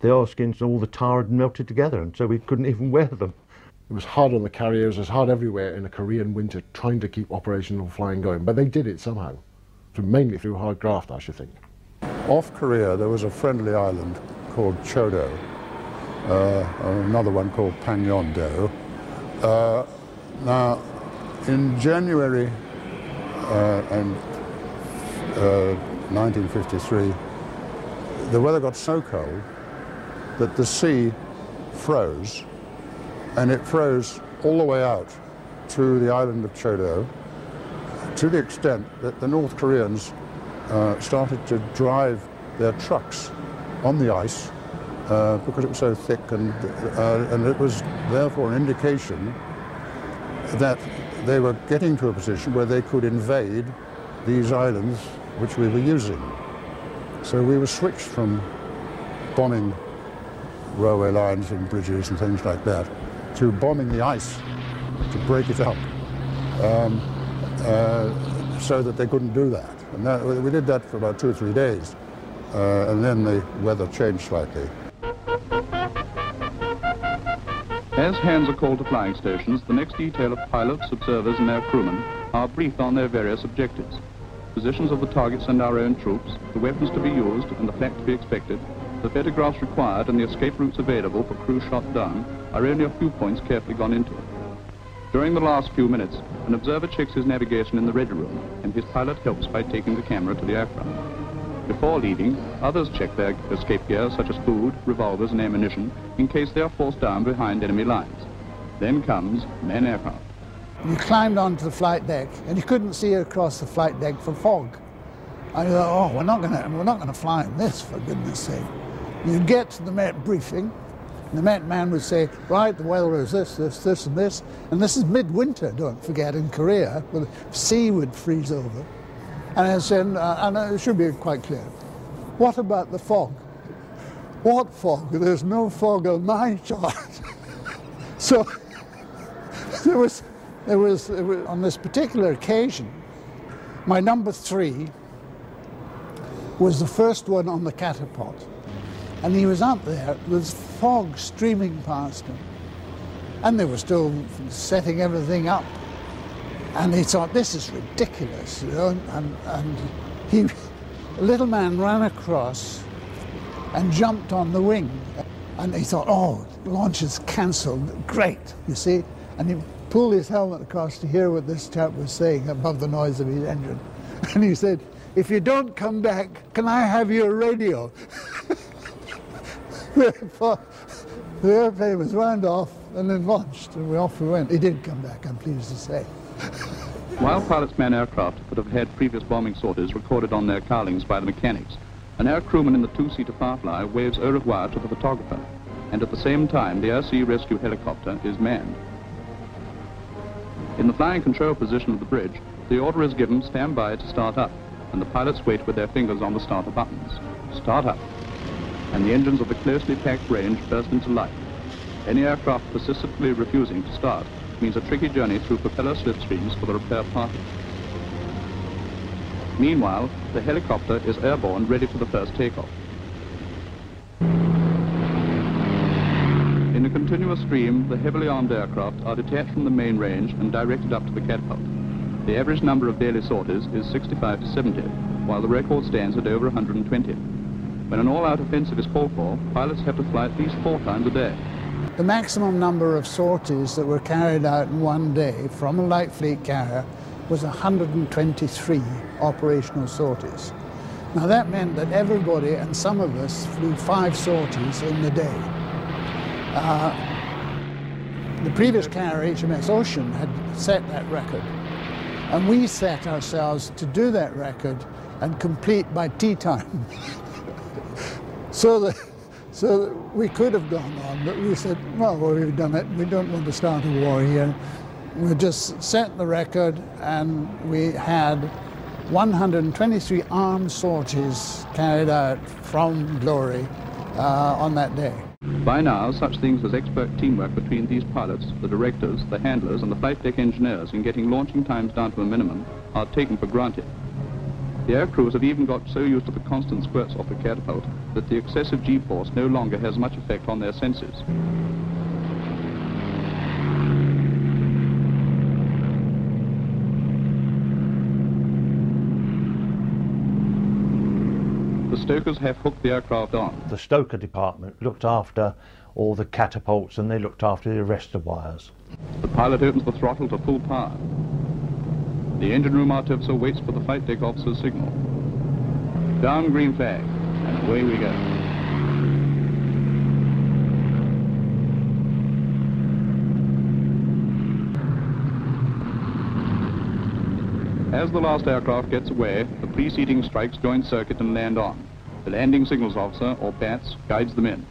The oil skins and all the tar had melted together, and so we couldn't even wear them. It was hard on the carriers, it was hard everywhere in a Korean winter trying to keep operational flying going, but they did it somehow, mainly through hard graft, I should think. Off Korea, there was a friendly island called Chodo, uh, another one called Pangyeon-do. Uh, now, in January uh, and 1953, uh, the weather got so cold that the sea froze, and it froze all the way out to the island of Chodo, to the extent that the North Koreans uh, started to drive their trucks on the ice uh, because it was so thick and, uh, and it was therefore an indication that they were getting to a position where they could invade these islands which we were using. So we were switched from bombing railway lines and bridges and things like that to bombing the ice to break it up um, uh, so that they couldn't do that. And that, we did that for about two or three days. Uh, and then the weather changed slightly. As hands are called to flying stations, the next detail of pilots, observers and their crewmen are briefed on their various objectives. Positions of the targets and our own troops, the weapons to be used and the flak to be expected, the photographs required and the escape routes available for crew shot down are only a few points carefully gone into. During the last few minutes, an observer checks his navigation in the ready room and his pilot helps by taking the camera to the aircraft. Before leaving, others check their escape gear, such as food, revolvers, and ammunition, in case they are forced down behind enemy lines. Then comes main aircraft. You climbed onto the flight deck, and you couldn't see across the flight deck for fog. I thought, oh, we're not going to, we're not going to fly in this, for goodness sake. You get to the Met briefing, the Met man would say, right, the weather is this, this, this, and this, and this is midwinter, don't forget, in Korea, where the sea would freeze over. And I said, uh, and it should be quite clear, what about the fog? What fog? There's no fog on my *laughs* chart. so there was, there was, was, on this particular occasion, my number three was the first one on the catapult. And he was up there with fog streaming past him. And they were still setting everything up. And he thought, this is ridiculous, you know, and, and he, a little man ran across and jumped on the wing. And he thought, oh, launch is cancelled, great, you see. And he pulled his helmet across to hear what this chap was saying above the noise of his engine. *laughs* And he said, if you don't come back, can I have your radio? *laughs* *laughs* the airplane was wound off and then launched, and we off we went. He did come back, I'm pleased to say. *laughs* While pilots man aircraft that have had previous bombing sorties recorded on their cowlings by the mechanics, an air crewman in the two-seater Firefly waves au revoir to the photographer, and at the same time the air-sea rescue helicopter is manned. In the flying control position of the bridge, the order is given stand by to start up, and the pilots wait with their fingers on the starter buttons. Start up. And the engines of the closely packed range burst into life. Any aircraft persistently refusing to start means a tricky journey through propeller slipstreams for the repair party. Meanwhile, the helicopter is airborne ready for the first takeoff. In a continuous stream, the heavily armed aircraft are detached from the main range and directed up to the catapult. The average number of daily sorties is 65 to 70, while the record stands at over 120. When an all-out offensive is called for, pilots have to fly at least four times a day. The maximum number of sorties that were carried out in one day from a light fleet carrier was 123 operational sorties. Now that meant that everybody and some of us flew five sorties in the day. Uh, the previous carrier, HMS Ocean, had set that record. And we set ourselves to do that record and complete by tea time. *laughs* so *laughs* so we could have gone on, but we said, well, we've done it. We don't want to start a war here. We just set the record, and we had 123 armed sorties carried out from Glory uh, on that day. By now, such things as expert teamwork between these pilots, the directors, the handlers, and the flight deck engineers in getting launching times down to a minimum are taken for granted. The air crews have even got so used to the constant squirts off the catapult that the excessive G-force no longer has much effect on their senses. The stokers have hooked the aircraft on. The stoker department looked after all the catapults and they looked after the arrestor wires. The pilot opens the throttle to full power. The engine room artificer waits for the flight deck officer's signal. Down green flag, and away we go. As the last aircraft gets away, the preceding strikes join circuit and land on. The landing signals officer, or BATS, guides them in.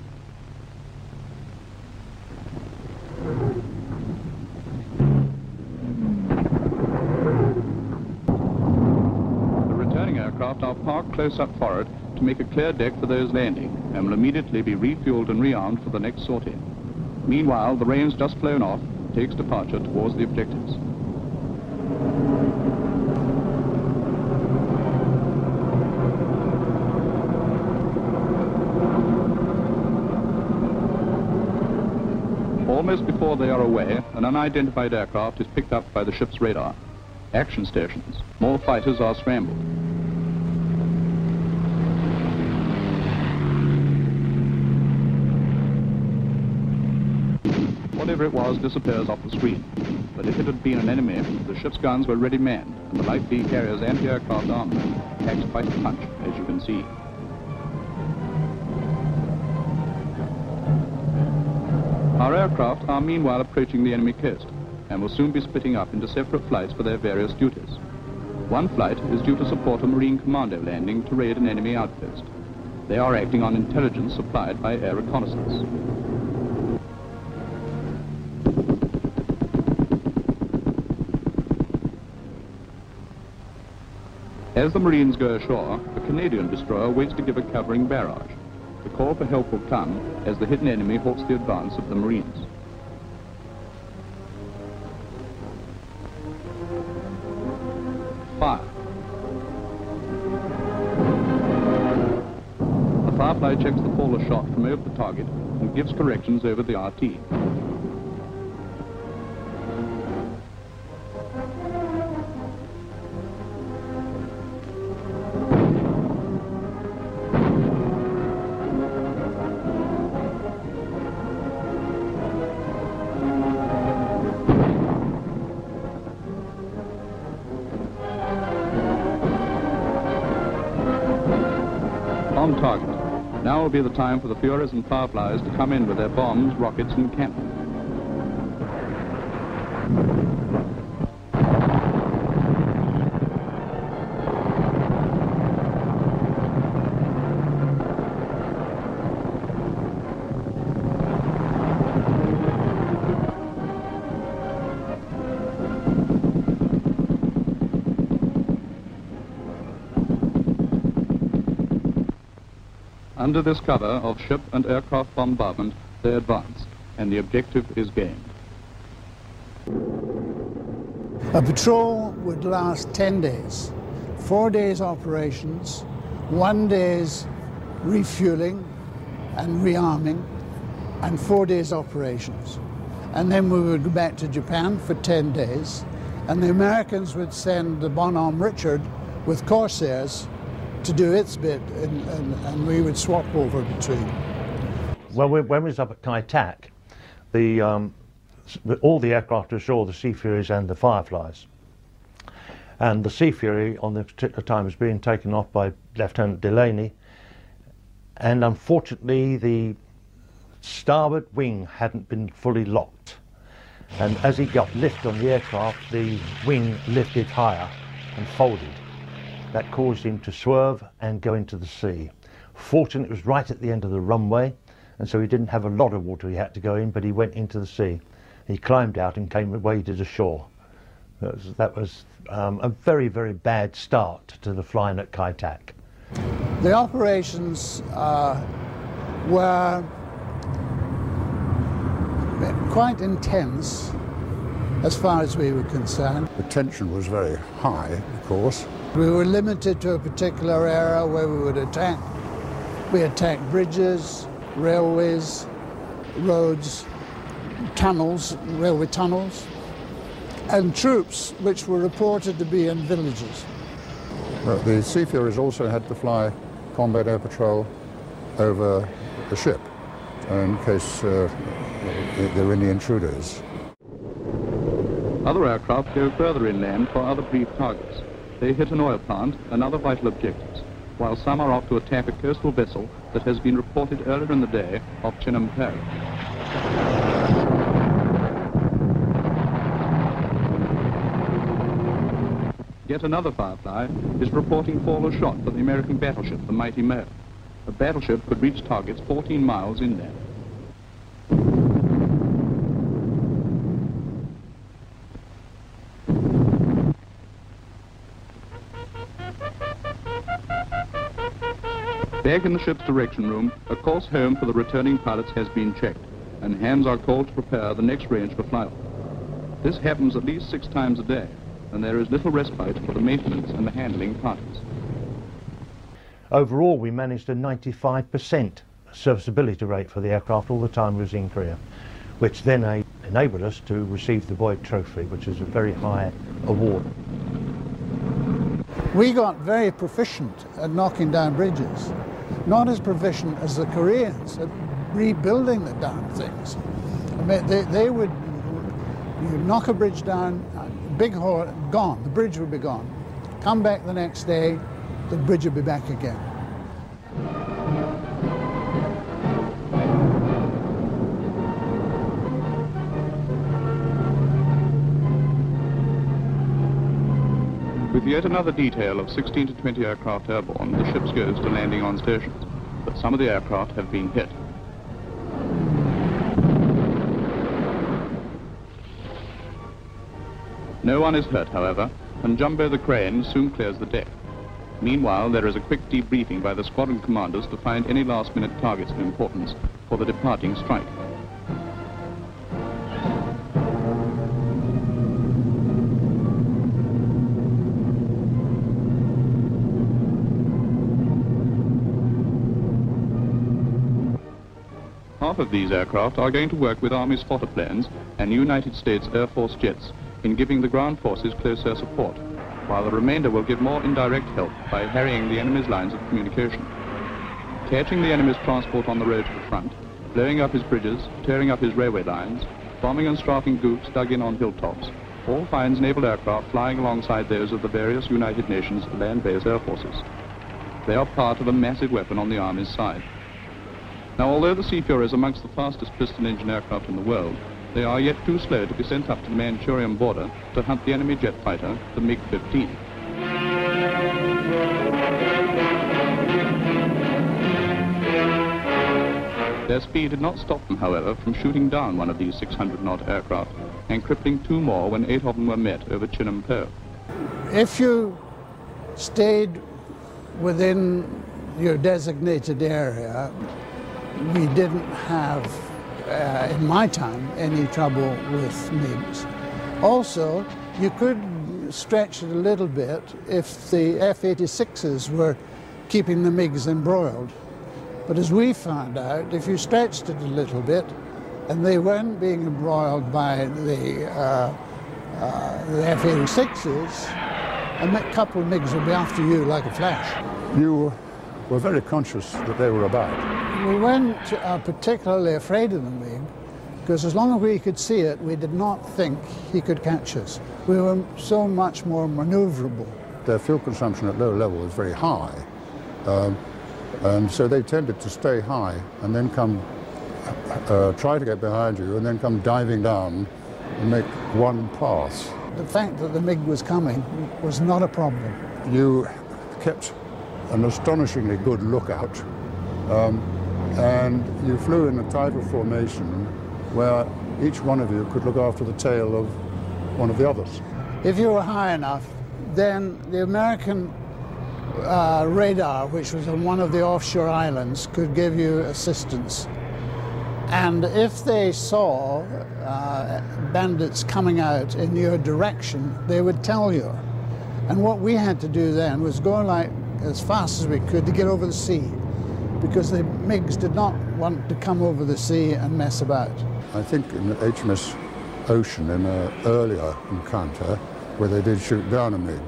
Aircraft are parked close up forward to make a clear deck for those landing and will immediately be refueled and rearmed for the next sortie. Meanwhile, the rain's just flown off, takes departure towards the objectives. Almost before they are away, an unidentified aircraft is picked up by the ship's radar. Action stations. More fighters are scrambled. Whatever it was disappears off the screen. But if it had been an enemy, the ship's guns were ready manned, and the light B carrier's anti-aircraft armament packs quite a punch, as you can see. Our aircraft are meanwhile approaching the enemy coast, and will soon be splitting up into separate flights for their various duties. One flight is due to support a Marine commando landing to raid an enemy outpost. They are acting on intelligence supplied by air reconnaissance. As the Marines go ashore, a Canadian destroyer waits to give a covering barrage. The call for help will come as the hidden enemy halts the advance of the Marines. Fire. The Firefly checks the fall of shot from over the target and gives corrections over the RT. Be the time for the Furies and Fireflies to come in with their bombs, rockets, and cannon. Under this cover of ship and aircraft bombardment, they advance, and the objective is gained. A patrol would last 10 days, four days operations, one day's refueling and rearming, and four days operations. And then we would go back to Japan for 10 days, and the Americans would send the Bonhomme Richard with Corsairs to do its bit, and, and, and we would swap over between. Well, when we was up at Kai Tak, the, um, all the aircraft ashore, the Sea Furies and the Fireflies. And the Sea Fury on this particular time was being taken off by Lieutenant Delaney. And unfortunately, the starboard wing hadn't been fully locked. And as he got lift on the aircraft, the wing lifted higher and folded. That caused him to swerve and go into the sea. Fortunately, it was right at the end of the runway, and so he didn't have a lot of water he had to go in, but he went into the sea. He climbed out and came waded ashore. That was, that was um, a very, very bad start to the flying at Kai Tak. The operations uh, were quite intense as far as we were concerned. The tension was very high, of course. We were limited to a particular area where we would attack. We attacked bridges, railways, roads, tunnels, railway tunnels, and troops which were reported to be in villages. But the Sea Furies also had to fly combat air patrol over the ship in case uh, there were any intruders. Other aircraft go further inland for other brief targets. They hit an oil plant and other vital objectives, while some are off to attack a coastal vessel that has been reported earlier in the day off Chinnam Po. Yet another Firefly is reporting fall or shot for the American battleship, the Mighty Mo. A battleship could reach targets 14 miles inland. Back in the ship's direction room, a course home for the returning pilots has been checked, and hands are called to prepare the next range for flyoff. This happens at least six times a day, and there is little respite for the maintenance and the handling parties. Overall, we managed a 95% serviceability rate for the aircraft all the time we was in Korea, which then enabled us to receive the Boyd Trophy, which is a very high award. We got very proficient at knocking down bridges not as proficient as the Koreans at rebuilding the damn things. I mean, they, they would you knock a bridge down, big hole, gone, the bridge would be gone. Come back the next day, the bridge would be back again. With yet another detail of 16 to 20 aircraft airborne, the ships goes to landing on stations, but some of the aircraft have been hit. No one is hurt, however, and Jumbo the crane soon clears the deck. Meanwhile, there is a quick debriefing by the squadron commanders to find any last-minute targets of importance for the departing strike. Half of these aircraft are going to work with Army spotter planes and United States Air Force jets in giving the ground forces close air support, while the remainder will give more indirect help by harrying the enemy's lines of communication. Catching the enemy's transport on the road to the front, blowing up his bridges, tearing up his railway lines, bombing and strafing groups dug in on hilltops, all finds naval aircraft flying alongside those of the various United Nations land-based air forces. They are part of a massive weapon on the Army's side. Now, although the Sea Fury is amongst the fastest piston engine aircraft in the world, they are yet too slow to be sent up to the Manchurian border to hunt the enemy jet fighter, the MiG-15. Their speed did not stop them, however, from shooting down one of these 600-knot aircraft and crippling two more when eight of them were met over Chinnam Po. If you stayed within your designated area, we didn't have, uh, in my time, any trouble with MiGs. Also, you could stretch it a little bit if the F-86s were keeping the MiGs embroiled. But as we found out, if you stretched it a little bit, and they weren't being embroiled by the, uh, uh, the F-86s, a couple of MiGs would be after you like a flash. You were very conscious that they were about. We weren't uh, particularly afraid of the MiG, because as long as we could see it, we did not think he could catch us. We were so much more maneuverable. Their fuel consumption at low level was very high, um, and so they tended to stay high and then come uh, try to get behind you and then come diving down and make one pass. The fact that the MiG was coming was not a problem. You kept an astonishingly good lookout, um, and you flew in a type of formation where each one of you could look after the tail of one of the others. If you were high enough, then the American uh, radar, which was on one of the offshore islands, could give you assistance. And if they saw uh, bandits coming out in your direction, they would tell you. And what we had to do then was go like as fast as we could to get over the sea, because the MiGs did not want to come over the sea and mess about. I think in the HMS Ocean, in an earlier encounter, where they did shoot down a MiG,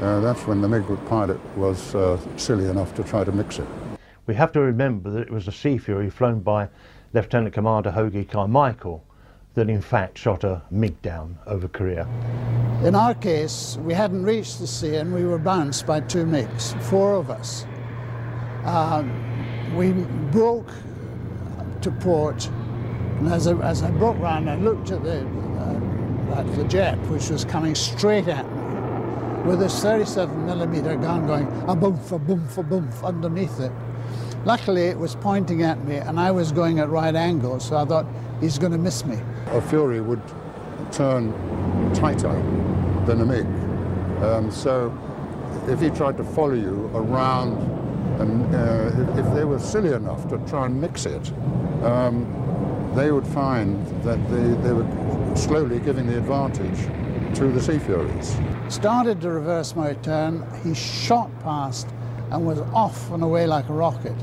uh, that's when the MiG pilot was uh, silly enough to try to mix it. We have to remember that it was a Sea Fury flown by Lieutenant Commander Hoagy Carmichael that in fact shot a MiG down over Korea. In our case, we hadn't reached the sea and we were bounced by two MiGs, four of us. Um, we broke to port and as I, as I broke round, I looked at the, uh, at the jet, which was coming straight at me, with this 37 millimeter gun going a boom for boom for boom underneath it. Luckily, it was pointing at me, and I was going at right angles, so I thought he's going to miss me. A Fury would turn tighter than a MiG, um, so if he tried to follow you around, and uh, if, they were silly enough to try and mix it, um, they would find that they, they were slowly giving the advantage to the Sea Furies. Started to reverse my turn, he shot past and was off and away like a rocket,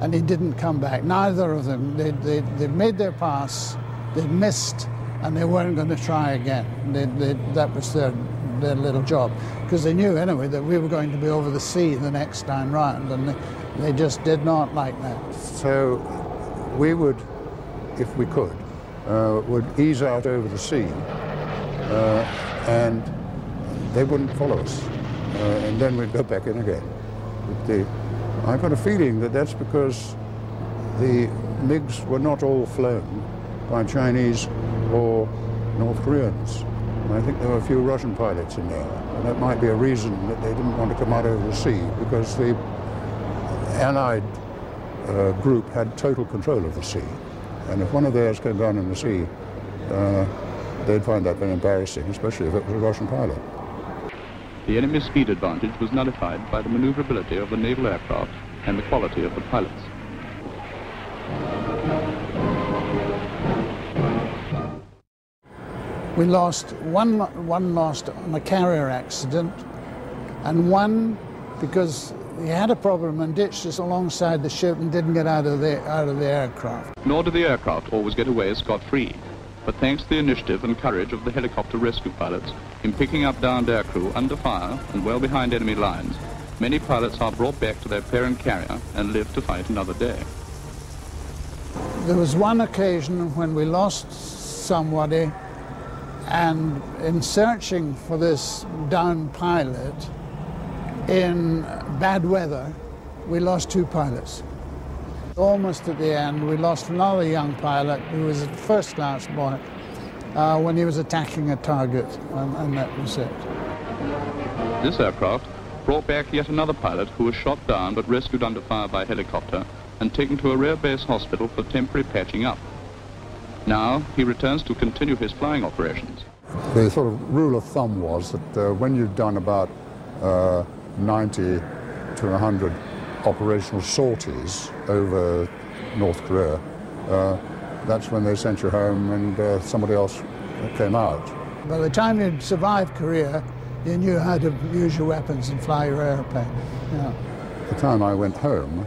and he didn't come back. Neither of them. They, they, they made their pass, they missed, and they weren't going to try again. They, they, that was their, their little job, because they knew anyway that we were going to be over the sea the next time round, and they, they just did not like that. So we would if we could, uh, would ease out over the sea uh, and they wouldn't follow us. Uh, and then we'd go back in again. The, I've got a feeling that that's because the MiGs were not all flown by Chinese or North Koreans. I think there were a few Russian pilots in there. And that might be a reason that they didn't want to come out over the sea because the Allied uh, group had total control of the sea. And if one of theirs came down in the sea, uh, they'd find that very embarrassing, especially if it was a Russian pilot. The enemy's speed advantage was nullified by the maneuverability of the naval aircraft and the quality of the pilots. We lost one, one lost on a carrier accident and one because he had a problem and ditched us alongside the ship and didn't get out of the, out of the aircraft. Nor did the aircraft always get away scot-free. But thanks to the initiative and courage of the helicopter rescue pilots in picking up downed aircrew under fire and well behind enemy lines, many pilots are brought back to their parent carrier and live to fight another day. There was one occasion when we lost somebody and in searching for this downed pilot, in bad weather, we lost two pilots. Almost at the end, we lost another young pilot who was a first-class boy uh, when he was attacking a target, and, and that was it. This aircraft brought back yet another pilot who was shot down but rescued under fire by helicopter and taken to a rear base hospital for temporary patching up. Now he returns to continue his flying operations. The sort of rule of thumb was that uh, when you'd done about uh, 90 to 100 operational sorties over North Korea, uh, that's when they sent you home and uh, somebody else came out. By the time you'd survived Korea, you knew how to use your weapons and fly your airplane. Yeah. The time I went home,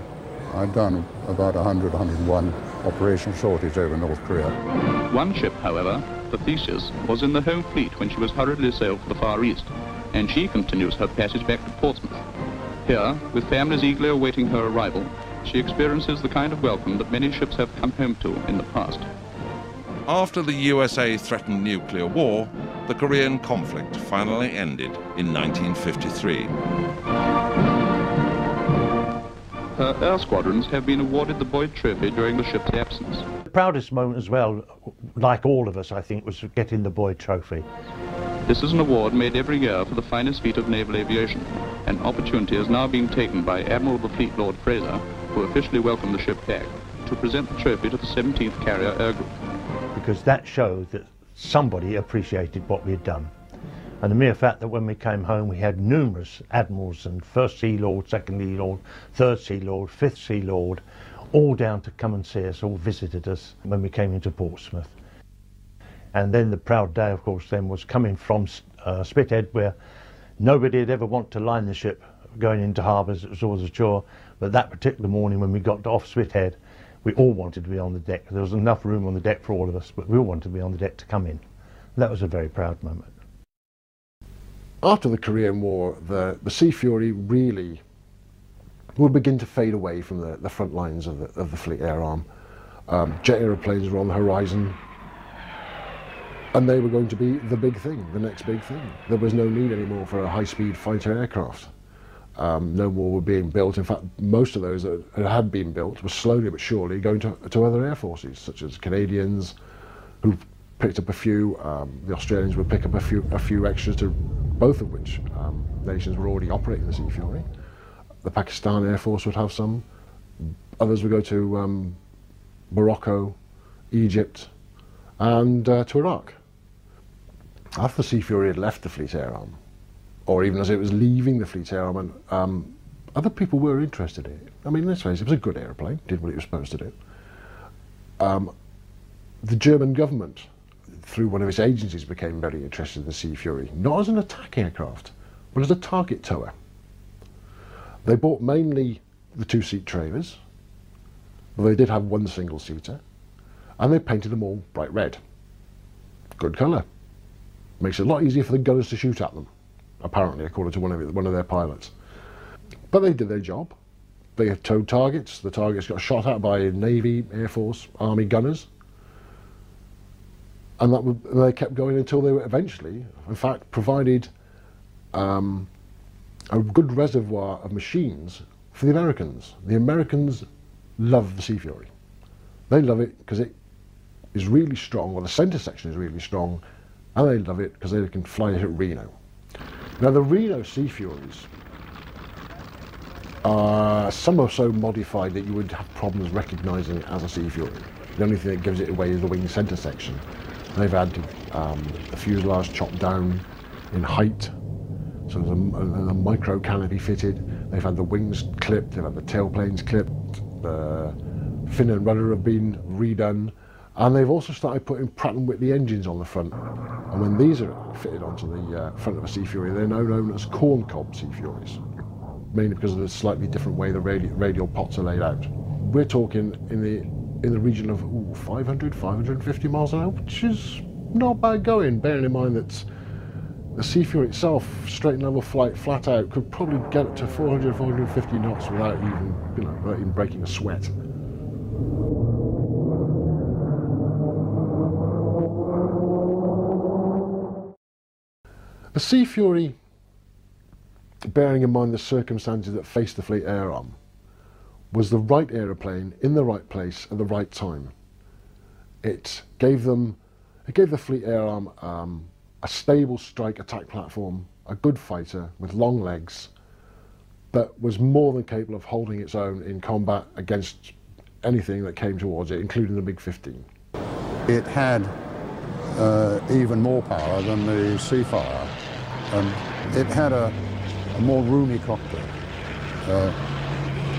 I'd done about 100, 101 operational sorties over North Korea. One ship, however, the Theseus, was in the home fleet when she was hurriedly sailed for the Far East, and she continues her passage back to Portsmouth. Here, with families eagerly awaiting her arrival, she experiences the kind of welcome that many ships have come home to in the past. After the USA threatened nuclear war, the Korean conflict finally ended in 1953. Her air squadrons have been awarded the Boyd Trophy during the ship's absence. The proudest moment as well, like all of us, I think, was getting the Boyd Trophy. This is an award made every year for the finest feat of naval aviation. An opportunity is now being taken by Admiral of the Fleet Lord Fraser, who officially welcomed the ship back, to present the trophy to the 17th Carrier Air Group. Because that showed that somebody appreciated what we had done. And the mere fact that when we came home we had numerous admirals and First Sea Lord, Second Sea Lord, Third Sea Lord, Fifth Sea Lord, all down to come and see us, all visited us when we came into Portsmouth. And then the proud day, of course, then was coming from uh, Spithead, where nobody had ever wanted to line the ship going into harbours. It was always a chore. But that particular morning, when we got off Spithead, we all wanted to be on the deck. There was enough room on the deck for all of us, but we all wanted to be on the deck to come in. That was a very proud moment. After the Korean War, the, the Sea Fury really would begin to fade away from the, the front lines of the, of the Fleet Air Arm. Um, jet aeroplanes were on the horizon, and they were going to be the big thing, the next big thing. There was no need anymore for a high-speed fighter aircraft. Um, no more were being built. In fact, most of those that had been built were slowly but surely going to, to other air forces, such as Canadians, who picked up a few. Um, the Australians would pick up a few, a few extras, to both of which um, nations were already operating the Sea Fury. The Pakistan Air Force would have some. Others would go to um, Morocco, Egypt, and uh, to Iraq. After the Sea Fury had left the Fleet Air Arm, or even as it was leaving the Fleet Air Arm, um, other people were interested in it. I mean, let's face it, it was a good aeroplane, did what it was supposed to do. Um, the German government, through one of its agencies, became very interested in the Sea Fury, not as an attack aircraft, but as a target tower. They bought mainly the two-seat trailers, but they did have one single-seater, and they painted them all bright red. Good colour. Makes it a lot easier for the gunners to shoot at them, apparently, according to one of, one of their pilots. But they did their job. They towed targets. The targets got shot at by Navy, Air Force, Army gunners. And, that would, they kept going until they were eventually, in fact, provided um, a good reservoir of machines for the Americans. The Americans love the Sea Fury. They love it because it is really strong, or the centre section is really strong, and they love it because they can fly it at Reno. Now the Reno Sea Furies, are, some are so modified that you would have problems recognising it as a Sea Fury. The only thing that gives it away is the wing centre section. They've had um, the fuselage chopped down in height, so there's a, a, a, micro canopy fitted. They've had the wings clipped, they've had the tailplanes clipped, the fin and rudder have been redone, and they've also started putting Pratt & Whitney engines on the front. And when these are fitted onto the uh, front of a Sea Fury, they're now known as corn cob Sea Furies, mainly because of the slightly different way the radi radial pots are laid out. We're talking in the in the region of ooh, 500, 550 miles an hour, which is not bad going, bearing in mind that the Sea Fury itself, straight and level flight, flat out, could probably get up to 400, 450 knots without even, you know, without even breaking a sweat. The Sea Fury, bearing in mind the circumstances that faced the Fleet Air Arm, was the right aeroplane in the right place at the right time. It gave them, it gave the Fleet Air Arm um, a stable strike attack platform, a good fighter with long legs that was more than capable of holding its own in combat against anything that came towards it, including the MiG-15. It had uh, even more power than the Seafire. Um, it had a, a, more roomy cockpit. Uh,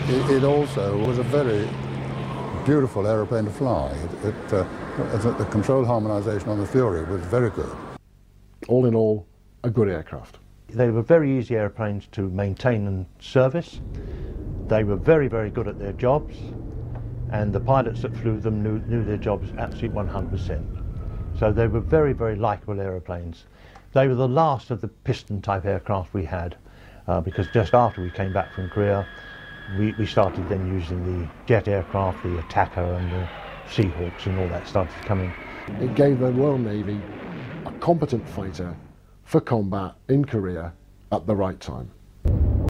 it, it also was a very beautiful aeroplane to fly. It, it, uh, the control harmonization on the Fury was very good. All in all, a good aircraft. They were very easy airplanes to maintain and service. They were very, very good at their jobs, and the pilots that flew them knew, knew their jobs absolutely 100%. So they were very, very likable aeroplanes. They were the last of the piston type aircraft we had, uh, because just after we came back from Korea, we, we started then using the jet aircraft, the Attacker and the Seahawks and all that started coming. It gave the Royal Navy a competent fighter for combat in Korea at the right time.